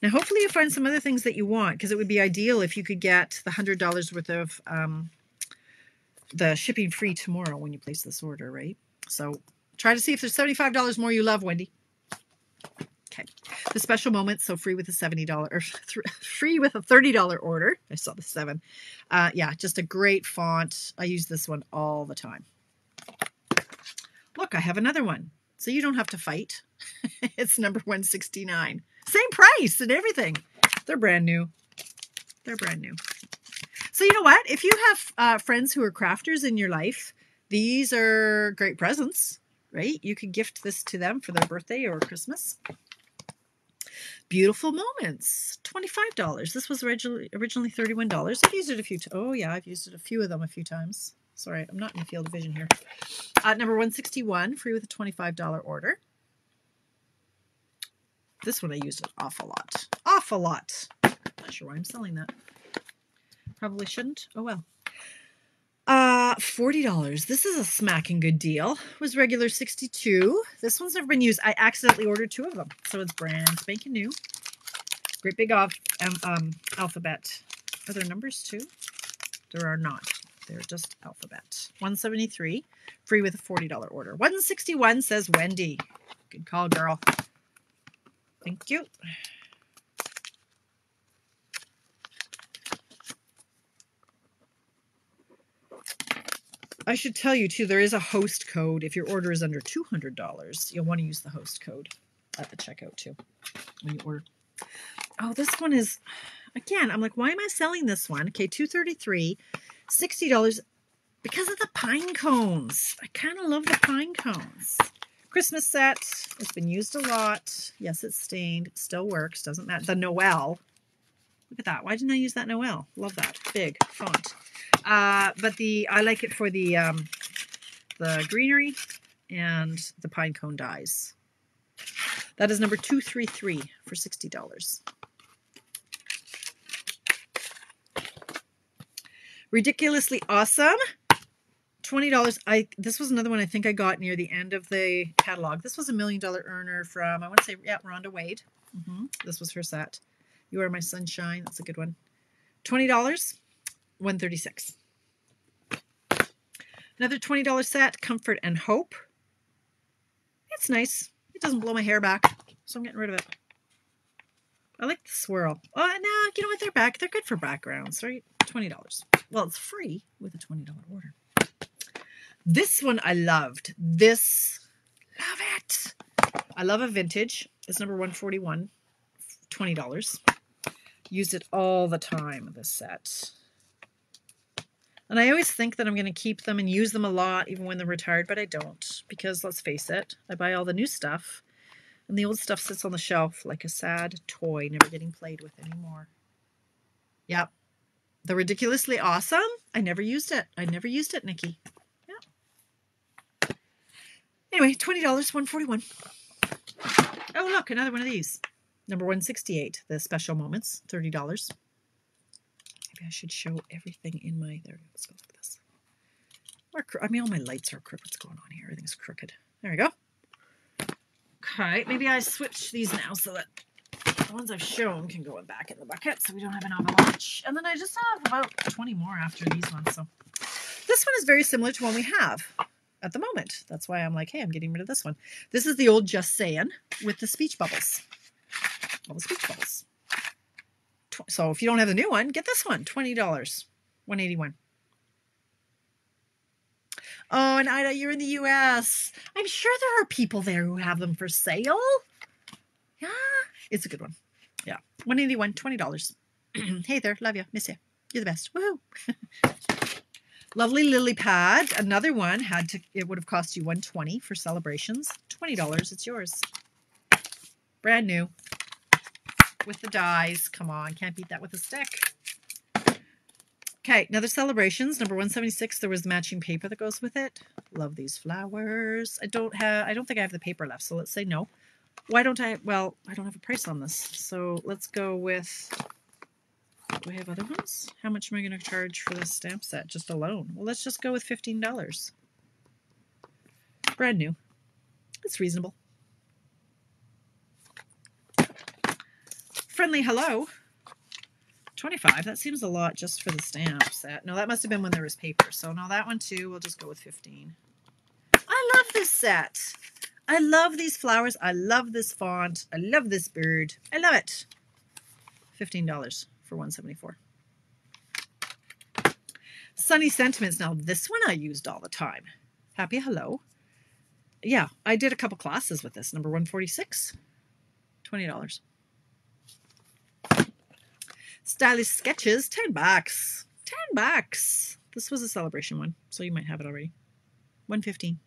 Speaker 1: Now, hopefully you find some other things that you want because it would be ideal if you could get the $100 worth of um, the shipping free tomorrow when you place this order, right? So try to see if there's $75 more you love, Wendy. Okay. The special moments, so free with a $70 or <laughs> free with a $30 order. I saw the seven. Uh, yeah, just a great font. I use this one all the time. Look, I have another one. So you don't have to fight. <laughs> it's number 169. Same price and everything. They're brand new. They're brand new. So you know what? If you have uh, friends who are crafters in your life, these are great presents, right? You could gift this to them for their birthday or Christmas. Beautiful Moments, $25. This was originally, originally $31. I've used it a few times. Oh, yeah, I've used it a few of them a few times. Sorry, I'm not in the field of vision here. Uh, number 161, free with a $25 order. This one I used an awful lot. Awful lot. Not sure why I'm selling that. Probably shouldn't. Oh well. Uh, $40. This is a smacking good deal. It was regular 62 This one's never been used. I accidentally ordered two of them. So it's brand spanking new. Great big off, um, um, alphabet. Are there numbers too? There are not. They're just alphabet. 173 free with a $40 order. 161 says Wendy. Good call, girl. Thank you. I should tell you too, there is a host code. If your order is under $200, you'll want to use the host code at the checkout too when you order. Oh, this one is, again, I'm like, why am I selling this one? Okay, 233 $60 because of the pine cones. I kind of love the pine cones. Christmas set. It's been used a lot. Yes, it's stained. Still works. Doesn't matter. The Noel. Look at that. Why didn't I use that Noel? Love that. Big font. Uh, but the I like it for the um, the greenery. and the pine cone dies. That is number 233 for $60. Ridiculously awesome. $20. I this was another one I think I got near the end of the catalog. This was a million dollar earner from I want to say yeah, Rhonda Wade. Mm-hmm. This was her set. You are my sunshine. That's a good one. $20, 136 Another $20 set, Comfort and Hope. It's nice. It doesn't blow my hair back, so I'm getting rid of it. I like the swirl. Oh, no, you know what? They're back. They're good for backgrounds, right? $20. Well, it's free with a $20 order. This one I loved. This, love it. I love a vintage. It's number 141, $20. Used it all the time, this set. And I always think that I'm going to keep them and use them a lot even when they're retired, but I don't. Because let's face it, I buy all the new stuff and the old stuff sits on the shelf like a sad toy never getting played with anymore. Yep. The ridiculously awesome. I never used it. I never used it, Nikki. Anyway, $20, 141 Oh, look, another one of these. Number 168, the special moments, $30. I should show everything in my, there, let's go like this. I mean, all my lights are crooked. What's going on here? Everything's crooked. There we go. Okay, maybe I switch these now so that the ones I've shown can go back in the bucket so we don't have an avalanche. And then I just have about 20 more after these ones. So this one is very similar to one we have at the moment. That's why I'm like, hey, I'm getting rid of this one. This is the old Just Saying with the speech bubbles. All the speech bubbles. So if you don't have the new one, get this one. $20. 181 Oh, and Ida, you're in the US. I'm sure there are people there who have them for sale. Yeah, it's a good one. Yeah, 181 $20. <clears throat> hey there, love you, miss you. You're the best. Woohoo! <laughs> Lovely lily pad. Another one had to it would have cost you 120 for celebrations. $20, it's yours. Brand new. With the dies. Come on, can't beat that with a stick. Okay, another celebrations. Number 176, there was the matching paper that goes with it. Love these flowers. I don't have I don't think I have the paper left, so let's say no. Why don't I well, I don't have a price on this. So let's go with do I have other ones? How much am I going to charge for this stamp set just alone? Well, let's just go with $15. Brand new. It's reasonable. Friendly hello. 25. That seems a lot just for the stamp set. No, that must have been when there was paper. So no, that one too. We'll just go with 15. I love this set. I love these flowers. I love this font. I love this bird. I love it. $15 for 174 Sunny Sentiments. Now, this one I used all the time. Happy Hello. Yeah, I did a couple classes with this. Number 146 $20. Stylish Sketches, 10 bucks. 10 bucks. This was a celebration one, so you might have it already. 115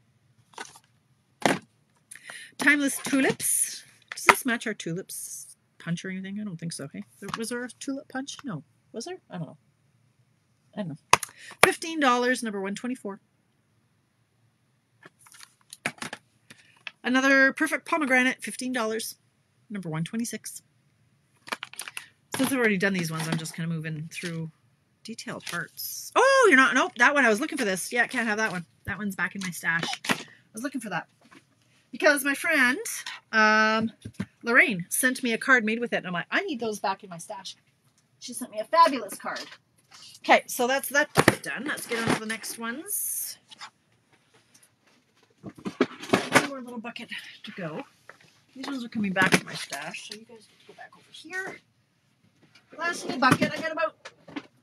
Speaker 1: Timeless Tulips. Does this match our tulips punch or anything? I don't think so. Hey, was there a tulip punch? No. Was there? I don't know. I don't know. Fifteen dollars, number one twenty-four. Another perfect pomegranate, fifteen dollars, number one twenty-six. Since I've already done these ones, I'm just kind of moving through detailed hearts. Oh, you're not. Nope, that one. I was looking for this. Yeah, can't have that one. That one's back in my stash. I was looking for that because my friend um, Lorraine sent me a card made with it. And I'm like, I need those back in my stash. She sent me a fabulous card. Okay, so that's that done. Let's get on to the next ones. One more little bucket to go. These ones are coming back to my stash, so you guys get to go back over here. Last bucket. I got about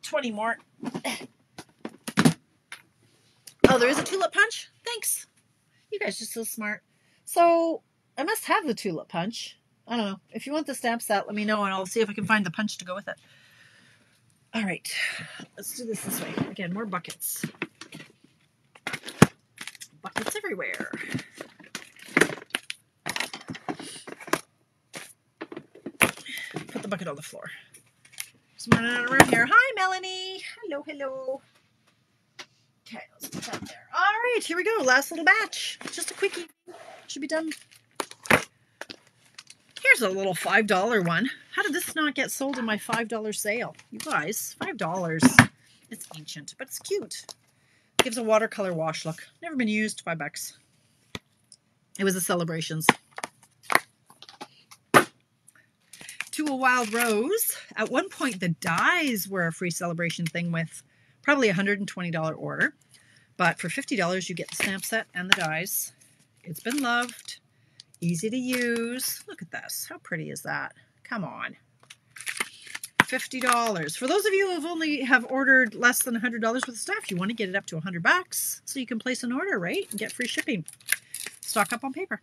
Speaker 1: 20 more. Oh, there is a tulip punch? Thanks. You guys are so smart. So I must have the tulip punch. I don't know. If you want the stamp set, let me know and I'll see if I can find the punch to go with it. All right, let's do this this way. Again, more buckets. Buckets everywhere. Put the bucket on the floor. Running room here. Hi, Melanie. Hello, hello. Okay, let's put that there. All right, here we go. Last little batch. Just a quickie. Should be done. Here's a little $5 one. How did this not get sold in my $5 sale? You guys, $5. It's ancient, but it's cute. Gives a watercolor wash look. Never been used, five bucks. It was the celebrations. To a Wild Rose. At one point, the dies were a free celebration thing with probably a $120 order. But for $50, you get the stamp set and the dies. It's been loved. Easy to use. Look at this. How pretty is that? Come on. $50. For those of you who only have ordered less than $100 worth of stuff, you want to get it up to 100 bucks so you can place an order, right? And get free shipping. Stock up on paper.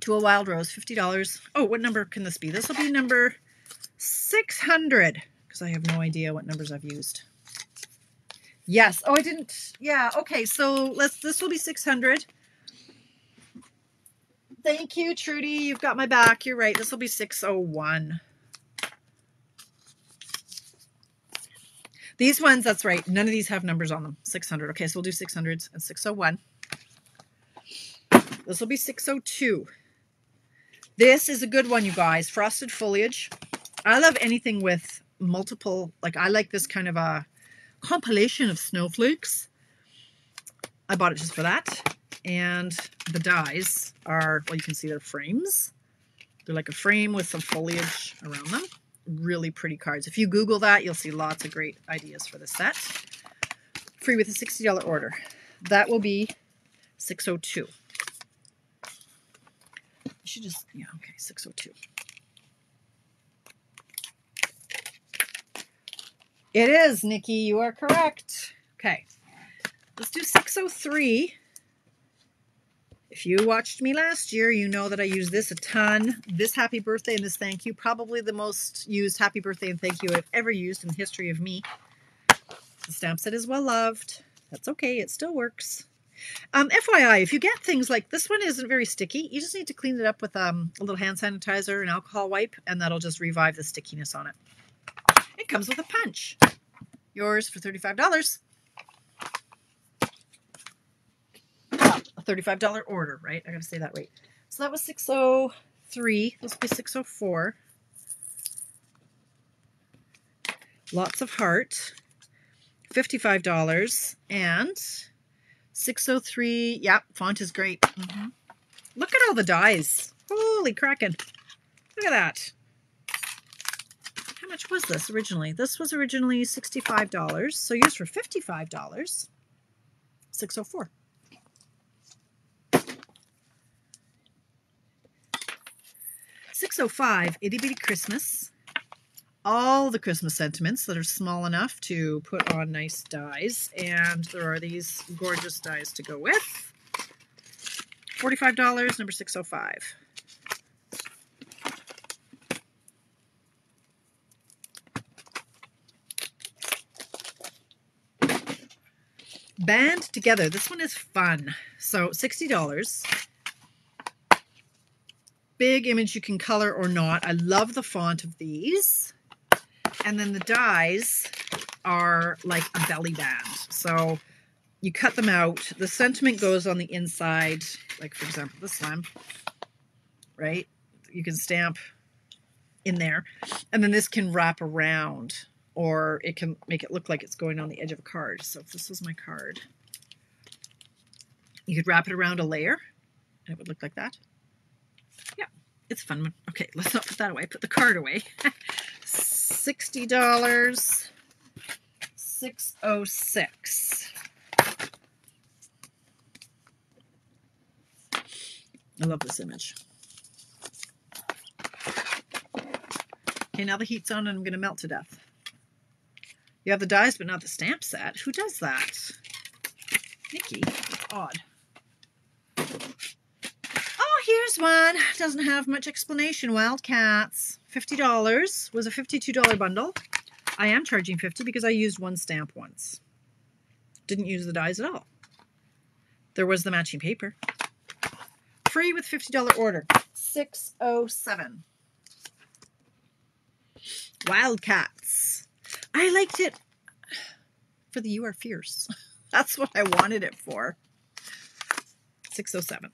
Speaker 1: To a Wild Rose, $50. Oh, what number can this be? This will be number 600 because I have no idea what numbers I've used. Yes. Oh, I didn't. Yeah. Okay. So let's, this will be 600. Thank you, Trudy. You've got my back. You're right. This will be 601. These ones, that's right. None of these have numbers on them. 600. Okay, so we'll do 600s and 601. This will be 602. This is a good one, you guys. Frosted foliage. I love anything with multiple, like I like this kind of a compilation of snowflakes. I bought it just for that. And the dies are, well, you can see they're frames. They're like a frame with some foliage around them really pretty cards. If you Google that, you'll see lots of great ideas for the set. Free with a $60 order. That will be 602. You should just, yeah, okay, 602. It is, Nikki. You are correct. Okay. Let's do 603. If you watched me last year, you know that I use this a ton. This happy birthday and this thank you, probably the most used happy birthday and thank you I've ever used in the history of me. The stamp set is well loved. That's okay, it still works. Um, FYI, if you get things like this one isn't very sticky, you just need to clean it up with um, a little hand sanitizer and alcohol wipe, and that'll just revive the stickiness on it. It comes with a punch. Yours for $35. A $35 order, right? I gotta say that right. So that was 603. This will be 604. Lots of heart. $55 and 603. Yep, font is great. Mm -hmm. Look at all the dies. Holy cracking. Look at that. How much was this originally? This was originally $65. So used for $55. 604. 605, Itty Bitty Christmas. All the Christmas sentiments that are small enough to put on nice dies. And there are these gorgeous dies to go with. $45, number 605. Band Together. This one is fun. So $60 big image you can color or not. I love the font of these. And then the dies are like a belly band. So you cut them out. The sentiment goes on the inside, like for example, this one, right? You can stamp in there. And then this can wrap around or it can make it look like it's going on the edge of a card. So if this was my card, you could wrap it around a layer and it would look like that. Yeah, it's a fun. one. Okay, let's not put that away. Put the card away. <laughs> $60. 606 I love this image. Okay, now the heat's on and I'm going to melt to death. You have the dies, but not the stamp set. Who does that? Nikki. Odd Oh, here's one. Doesn't have much explanation. Wildcats. $50 was a $52 bundle. I am charging 50 because I used one stamp once. Didn't use the dies at all. There was the matching paper. Free with $50 order. 607. Wildcats. I liked it for the You Are Fierce. <laughs> That's what I wanted it for. 607.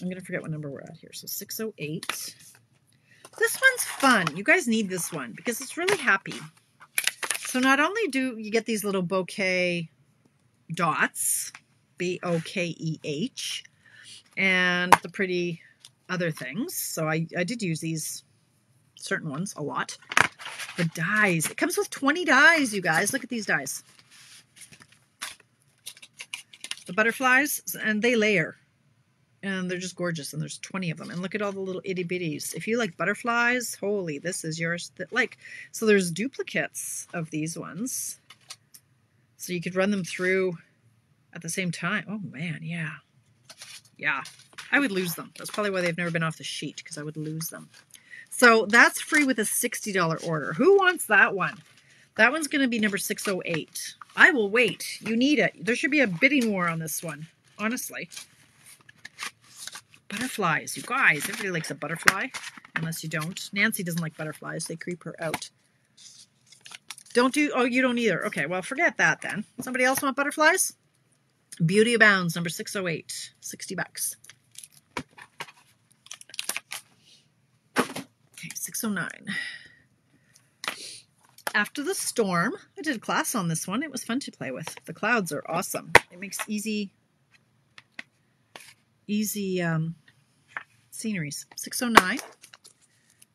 Speaker 1: I'm going to forget what number we're at here. So 608. This one's fun. You guys need this one because it's really happy. So not only do you get these little bokeh dots, B-O-K-E-H, and the pretty other things. So I, I did use these certain ones a lot. The dies. It comes with 20 dies, you guys. Look at these dies. The butterflies, and they layer and they're just gorgeous and there's 20 of them and look at all the little itty bitties. If you like butterflies holy this is yours that like so there's duplicates of these ones. So you could run them through at the same time. Oh man yeah. Yeah i would lose them. That's probably why they've never been off the sheet because i would lose them. So that's free with a $60 order. Who wants that one? That one's going to be number 608 i will wait. You need it. There should be a bidding war on this one honestly Butterflies, you guys. Everybody likes a butterfly, unless you don't. Nancy doesn't like butterflies. They creep her out. Don't do, oh, you don't either. Okay, well, forget that then. Somebody else want butterflies? Beauty Abounds, number 608, 60 bucks. Okay, 609. After the Storm, I did a class on this one. It was fun to play with. The clouds are awesome. It makes easy, easy um, sceneries. 609.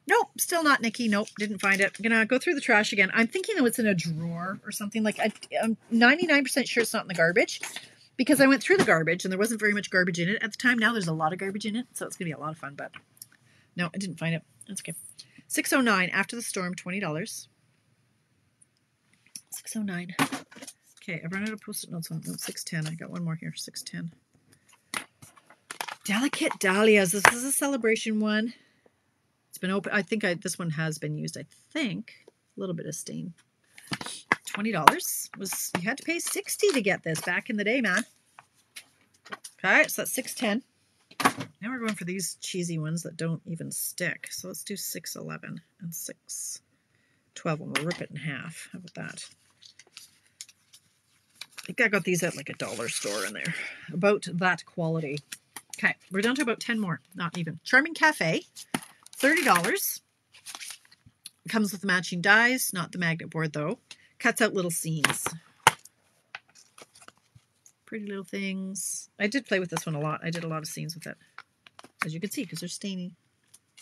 Speaker 1: Nope, still not Nikki. Nope, didn't find it. I'm going to go through the trash again. I'm thinking though it's in a drawer or something. Like I, I'm 99% sure it's not in the garbage because I went through the garbage and there wasn't very much garbage in it at the time. Now there's a lot of garbage in it, so it's going to be a lot of fun. But no, I didn't find it. That's okay. 609 after the storm, $20. 609. Okay, I've run out of post-it notes on 610. I got one more here, 610. Delicate Dahlias. This is a celebration one. It's been open. I think I, this one has been used. I think a little bit of stain. Twenty dollars was you had to pay sixty to get this back in the day, man. Okay, so that's six ten. Now we're going for these cheesy ones that don't even stick. So let's do six eleven and six twelve, and we'll rip it in half. How about that? I think I got these at like a dollar store in there. About that quality. Okay, we're down to about 10 more, not even. Charming Cafe, $30. Comes with matching dies, not the magnet board though. Cuts out little scenes. Pretty little things. I did play with this one a lot. I did a lot of scenes with it, as you can see, because they're stainy.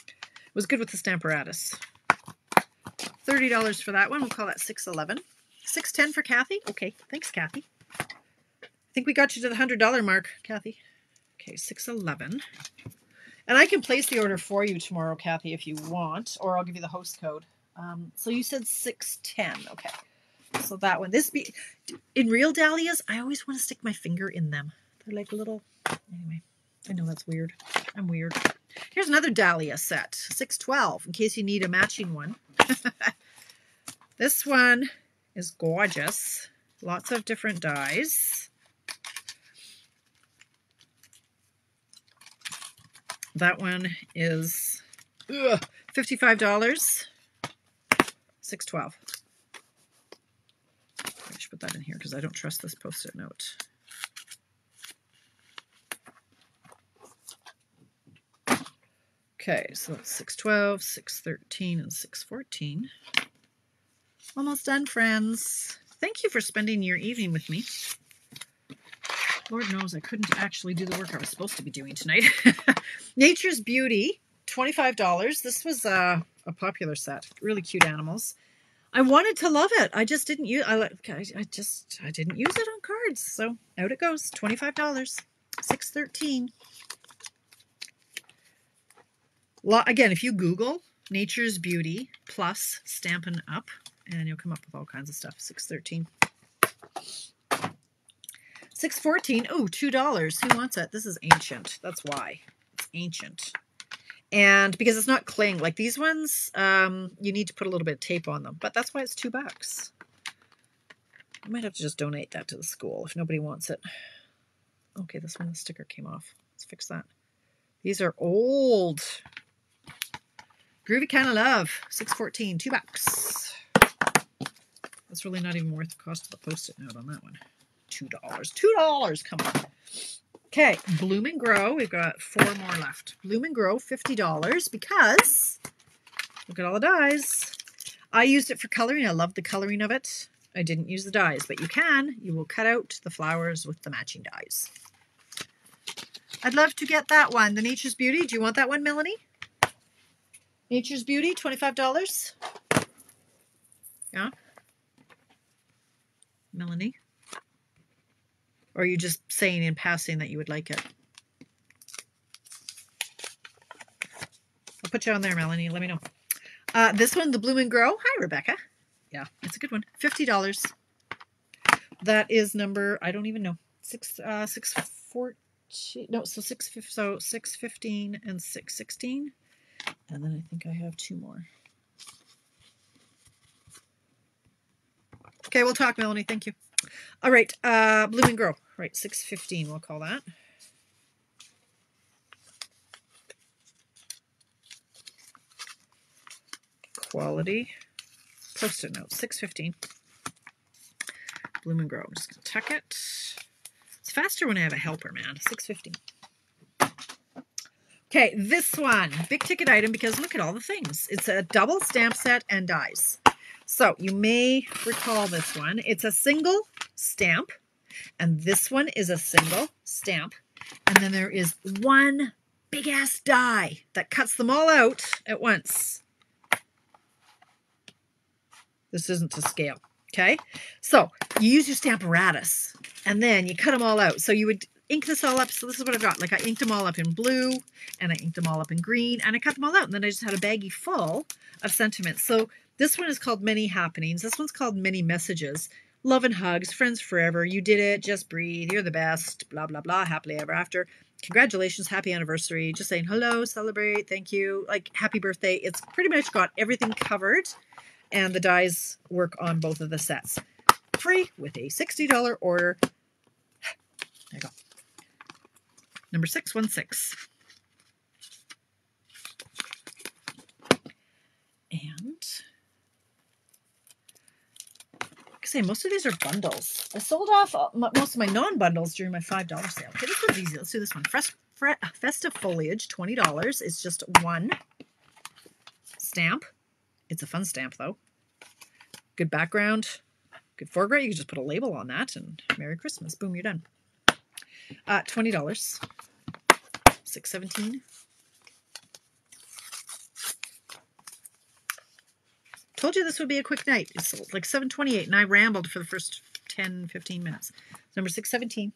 Speaker 1: It was good with the Stamparatus. $30 for that one. We'll call that 611 610 for Kathy. Okay, thanks, Kathy. I think we got you to the $100 mark, Kathy. Okay, 611. And I can place the order for you tomorrow, Kathy, if you want, or I'll give you the host code. Um, so you said 610. Okay. So that one. This be in real dahlias, I always want to stick my finger in them. They're like little anyway. I know that's weird. I'm weird. Here's another dahlia set. 612, in case you need a matching one. <laughs> this one is gorgeous. Lots of different dies. That one is ugh, $55. 612 I should put that in here because I don't trust this post-it note. Okay, so that's 612, 613, and 614. Almost done, friends. Thank you for spending your evening with me. Lord knows I couldn't actually do the work I was supposed to be doing tonight. <laughs> Nature's Beauty, $25. This was uh, a popular set. Really cute animals. I wanted to love it. I just didn't use I, I just I didn't use it on cards. So out it goes. $25. 613 Again, if you Google Nature's Beauty plus Stampin' Up, and you'll come up with all kinds of stuff. 613 614 Oh, $2. Who wants it? This is ancient. That's why. It's ancient. And because it's not cling, like these ones, um, you need to put a little bit of tape on them. But that's why it's two bucks. I might have to just donate that to the school if nobody wants it. Okay, this one, the sticker came off. Let's fix that. These are old. Groovy Kind of Love, 614, two bucks. That's really not even worth the cost of the post-it note on that one. $2. $2, come on. Okay, Bloom and Grow. We've got four more left. Bloom and Grow, $50 because look at all the dies. I used it for coloring. I love the coloring of it. I didn't use the dies, but you can. You will cut out the flowers with the matching dies. I'd love to get that one, the Nature's Beauty. Do you want that one, Melanie? Nature's Beauty, $25. Yeah. Melanie? Or are you just saying in passing that you would like it? I'll put you on there, Melanie. Let me know. Uh, this one, the Bloom and Grow. Hi, Rebecca. Yeah, it's a good one. $50. That is number, I don't even know. Six, uh, six, fourteen, no, so six, so six, fifteen and six, sixteen. And then I think I have two more. Okay, we'll talk, Melanie. Thank you. All right, uh, Bloom and Grow. Right, 615, we'll call that. Quality. Post-it note, 615. Bloom and Grow. I'm just going to tuck it. It's faster when I have a helper, man. 615. Okay, this one, big ticket item because look at all the things. It's a double stamp set and dies. So you may recall this one. It's a single stamp, and this one is a single stamp. And then there is one big ass die that cuts them all out at once. This isn't to scale. Okay, so you use your Stamparatus and then you cut them all out. So you would ink this all up. So this is what I've got. Like I inked them all up in blue and I inked them all up in green and I cut them all out. And then I just had a baggie full of sentiments. So this one is called Many Happenings. This one's called Many Messages. Love and hugs, friends forever. You did it. Just breathe. You're the best. Blah, blah, blah. Happily ever after. Congratulations. Happy anniversary. Just saying hello, celebrate, thank you. Like happy birthday. It's pretty much got everything covered. And the dies work on both of the sets. Free with a $60 order. There you go. Number 616. And say most of these are bundles. I sold off most of my non-bundles during my $5 sale. Okay, this one's easy. Let's do this one. Fresh, Festive Foliage, $20. It's just one stamp. It's a fun stamp, though. Good background, good foreground. You can just put a label on that and Merry Christmas. Boom, you're done. Uh, $20. 617 Told you this would be a quick night. It's like 728, and I rambled for the first 10, 15 minutes. Number 617.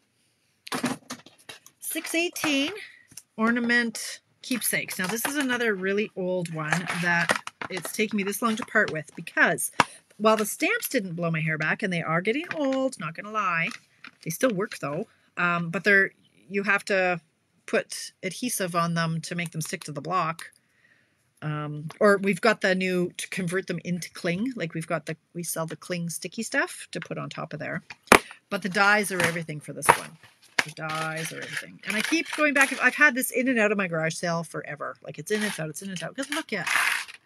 Speaker 1: 618, ornament keepsakes. Now, this is another really old one that it's taking me this long to part with because while the stamps didn't blow my hair back, and they are getting old, not going to lie, they still work though, um, but they're you have to put adhesive on them to make them stick to the block um, or we've got the new to convert them into cling. Like we've got the, we sell the cling sticky stuff to put on top of there. But the dies are everything for this one. The dies are everything. And I keep going back. I've had this in and out of my garage sale forever. Like it's in, it's out, it's in, it's out. Because look at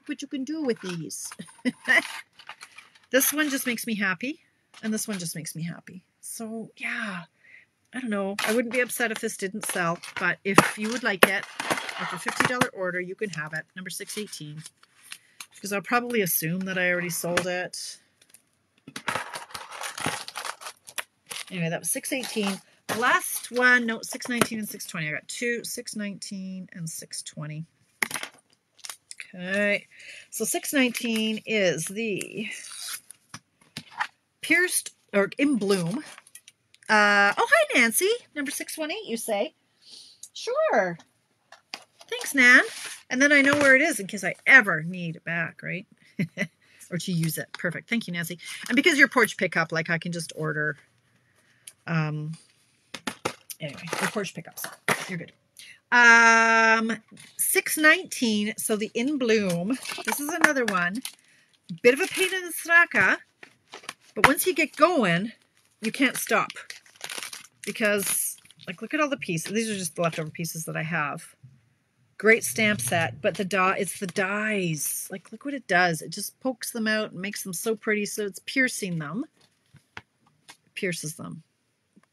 Speaker 1: what you can do with these. <laughs> this one just makes me happy. And this one just makes me happy. So yeah, I don't know. I wouldn't be upset if this didn't sell. But if you would like it, with a $50 order, you can have it. Number 618. Because I'll probably assume that I already sold it. Anyway, that was 618. The last one, no, 619 and 620. I got two, 619 and 620. Okay, so 619 is the pierced or in bloom. Uh, oh, hi, Nancy. Number 618, you say? Sure. Thanks, Nan. And then I know where it is in case I ever need it back, right? <laughs> or to use it. Perfect. Thank you, Nancy. And because your porch pickup, like I can just order. Um, anyway, your porch pickups. You're good. Um, 619. So the In Bloom. This is another one. Bit of a pain in the straka. But once you get going, you can't stop. Because, like, look at all the pieces. These are just the leftover pieces that I have. Great stamp set, but the die it's the dies. Like, look what it does. It just pokes them out and makes them so pretty. So it's piercing them. It pierces them.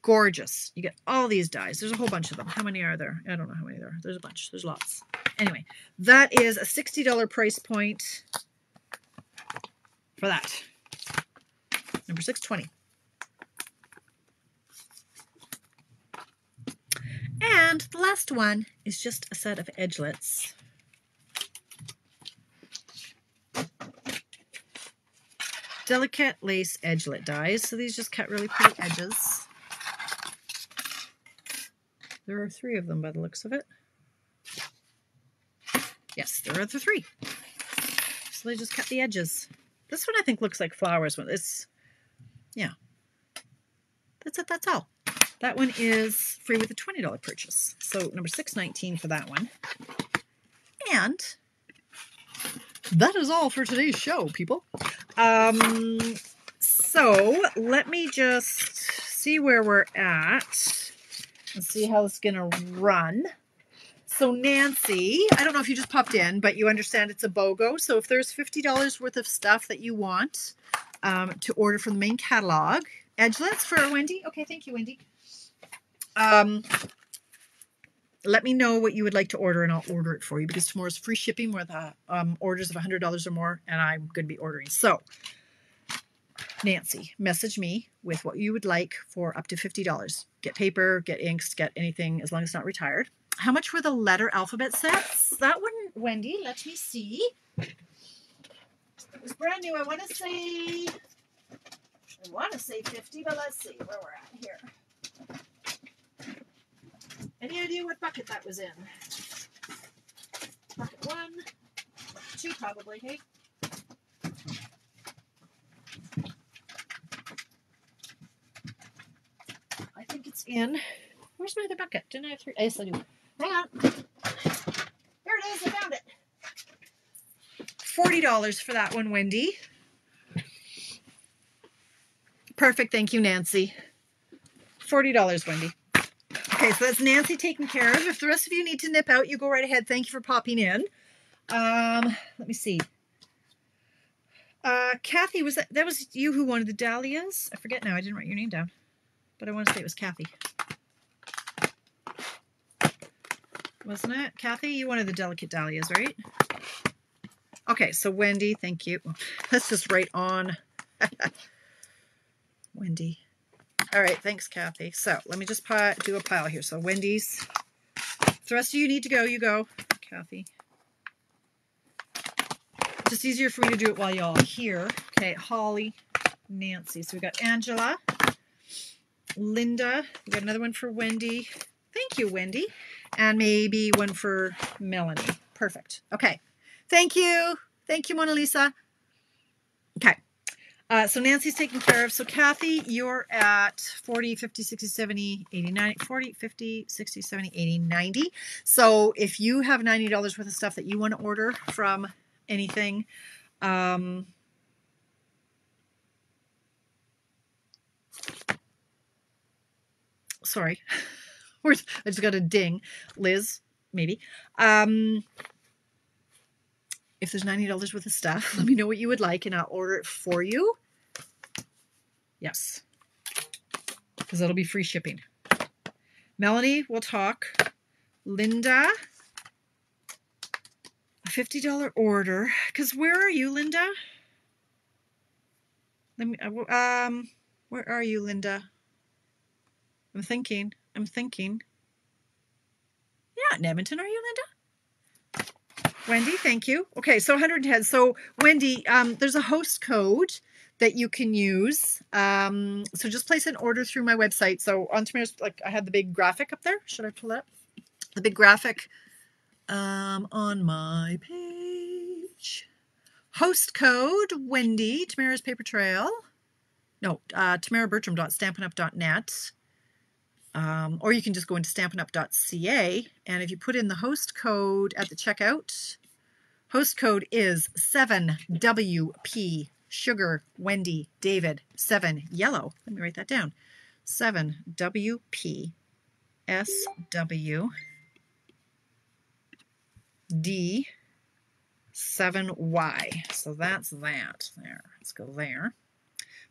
Speaker 1: gorgeous. You get all these dies. There's a whole bunch of them. How many are there? I don't know how many there are. There's a bunch. There's lots. Anyway, that is a $60 price point for that. Number 620. And the last one is just a set of edgelits. Delicate lace edgelit dies. So these just cut really pretty edges. There are three of them by the looks of it. Yes, there are the three. So they just cut the edges. This one I think looks like flowers. It's, yeah. That's it, that's all. That one is free with a $20 purchase. So number 619 for that one. And that is all for today's show, people. Um, so let me just see where we're at and see how it's going to run. So Nancy, I don't know if you just popped in, but you understand it's a BOGO. So if there's $50 worth of stuff that you want um, to order from the main catalog, edgelits for Wendy. Okay, thank you, Wendy. Um, let me know what you would like to order and I'll order it for you because tomorrow's free shipping with uh, um, orders of $100 or more and I'm going to be ordering. So Nancy, message me with what you would like for up to $50. Get paper, get inks, get anything as long as it's not retired. How much were the letter alphabet sets? That one, Wendy, let me see. It was brand new. I want to say, I want to say 50, but let's see where we're at here. Any idea what bucket that was in? Bucket one, two probably, hey? I think it's in. Where's my other bucket? Didn't I have three? I do. Hang on. There it is. I found it. $40 for that one, Wendy. Perfect. Thank you, Nancy. $40, Wendy. Okay, so that's Nancy taken care of. If the rest of you need to nip out, you go right ahead. Thank you for popping in. Um, let me see. Uh, Kathy, was that, that was you who wanted the dahlias? I forget now. I didn't write your name down, but I want to say it was Kathy. Wasn't it? Kathy, you wanted the delicate dahlias, right? Okay, so Wendy, thank you. Let's just write on. <laughs> Wendy. All right, thanks, Kathy. So let me just do a pile here. So Wendy's. The rest of you need to go, you go. Kathy. Just easier for me to do it while y'all here. Okay, Holly, Nancy. So we got Angela, Linda. We got another one for Wendy. Thank you, Wendy. And maybe one for Melanie. Perfect. Okay. Thank you. Thank you, Mona Lisa. Uh, so Nancy's taken care of. So Kathy, you're at 40, 50, 60, 70, 80, 90, 40, 50, 60, 70, 80, 90. So if you have $90 worth of stuff that you want to order from anything, um, sorry, <laughs> I just got a ding. Liz, maybe. Um, if there's $90 worth of stuff, <laughs> let me know what you would like and I'll order it for you. Yes. Because that'll be free shipping. Melanie, we'll talk. Linda, a $50 order. Because where are you, Linda? Let me, uh, um, where are you, Linda? I'm thinking. I'm thinking. You're not in Edmonton, are you, Linda? Wendy, thank you. Okay, so 110. So, Wendy, um, there's a host code that you can use. Um, so just place an order through my website. So on Tamara's, like I had the big graphic up there. Should I pull it up? The big graphic um, on my page. Host code Wendy, Tamara's Paper Trail. No, uh, tamarabertram.stampinup.net. Um, or you can just go into stampinup.ca. And if you put in the host code at the checkout, host code is 7WP sugar, Wendy, David, 7, yellow. Let me write that down. 7, WP, SW, D, 7Y. So that's that. There. Let's go there.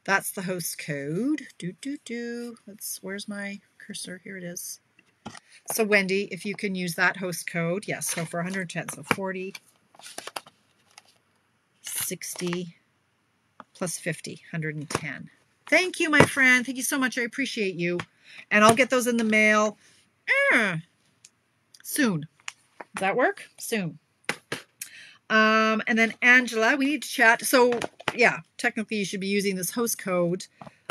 Speaker 1: That's the host code. Do, do, do. Let's, where's my cursor? Here it is. So Wendy, if you can use that host code, yes. So for 110, so 40, 60, plus 50, 110. Thank you, my friend. Thank you so much. I appreciate you. And I'll get those in the mail uh, soon. Does that work? Soon. Um, and then Angela, we need to chat. So yeah, technically you should be using this host code,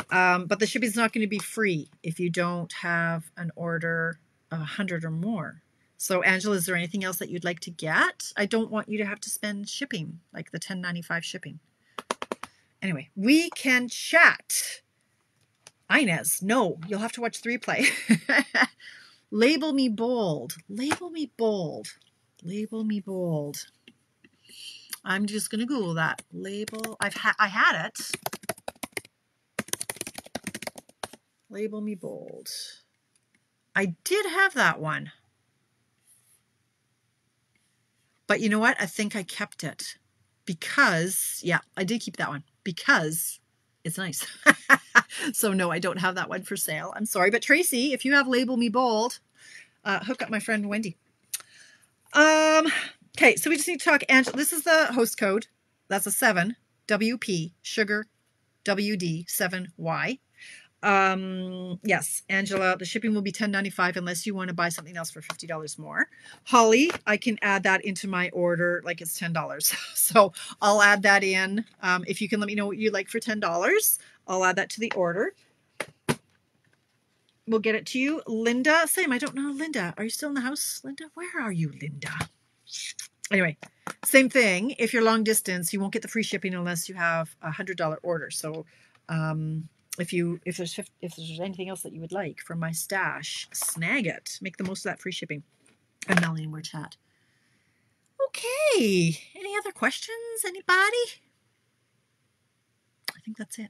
Speaker 1: um, but the shipping is not going to be free if you don't have an order a hundred or more. So Angela, is there anything else that you'd like to get? I don't want you to have to spend shipping, like the 1095 shipping. Anyway, we can chat. Inez, no, you'll have to watch the replay. <laughs> Label me bold. Label me bold. Label me bold. I'm just going to Google that. Label. I've had I had it. Label me bold. I did have that one. But you know what? I think I kept it because, yeah, I did keep that one because it's nice. <laughs> so no, I don't have that one for sale. I'm sorry. But Tracy, if you have Label Me Bold, uh, hook up my friend Wendy. Um, Okay, so we just need to talk. Angela, this is the host code. That's a 7, WP, sugar, WD, 7Y. Um, yes, Angela, the shipping will be $10.95 unless you want to buy something else for $50 more. Holly, I can add that into my order like it's $10. <laughs> so I'll add that in. Um, if you can let me know what you like for $10, I'll add that to the order. We'll get it to you. Linda, same. I don't know. Linda, are you still in the house? Linda, where are you, Linda? Anyway, same thing. If you're long distance, you won't get the free shipping unless you have a hundred dollar order. So, um, if you if there's if there's anything else that you would like from my stash, snag it. Make the most of that free shipping. And Melanie, more chat. Okay. Any other questions? Anybody? I think that's it.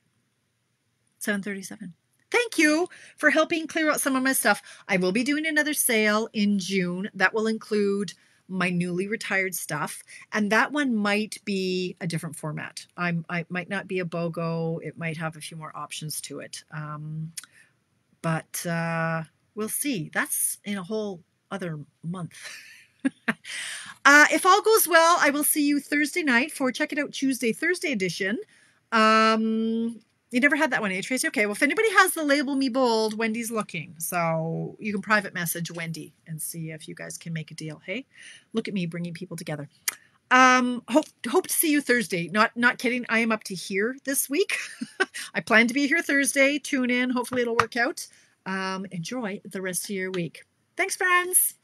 Speaker 1: 737. Thank you for helping clear out some of my stuff. I will be doing another sale in June that will include my newly retired stuff. And that one might be a different format. I'm, I might not be a BOGO. It might have a few more options to it. Um, but uh, we'll see. That's in a whole other month. <laughs> uh, if all goes well, I will see you Thursday night for Check It Out Tuesday, Thursday edition. Um, you never had that one, eh, Tracy? Okay, well, if anybody has the label me bold, Wendy's looking. So you can private message Wendy and see if you guys can make a deal. Hey, look at me bringing people together. Um, hope hope to see you Thursday. Not not kidding. I am up to here this week. <laughs> I plan to be here Thursday. Tune in. Hopefully it'll work out. Um, enjoy the rest of your week. Thanks, friends.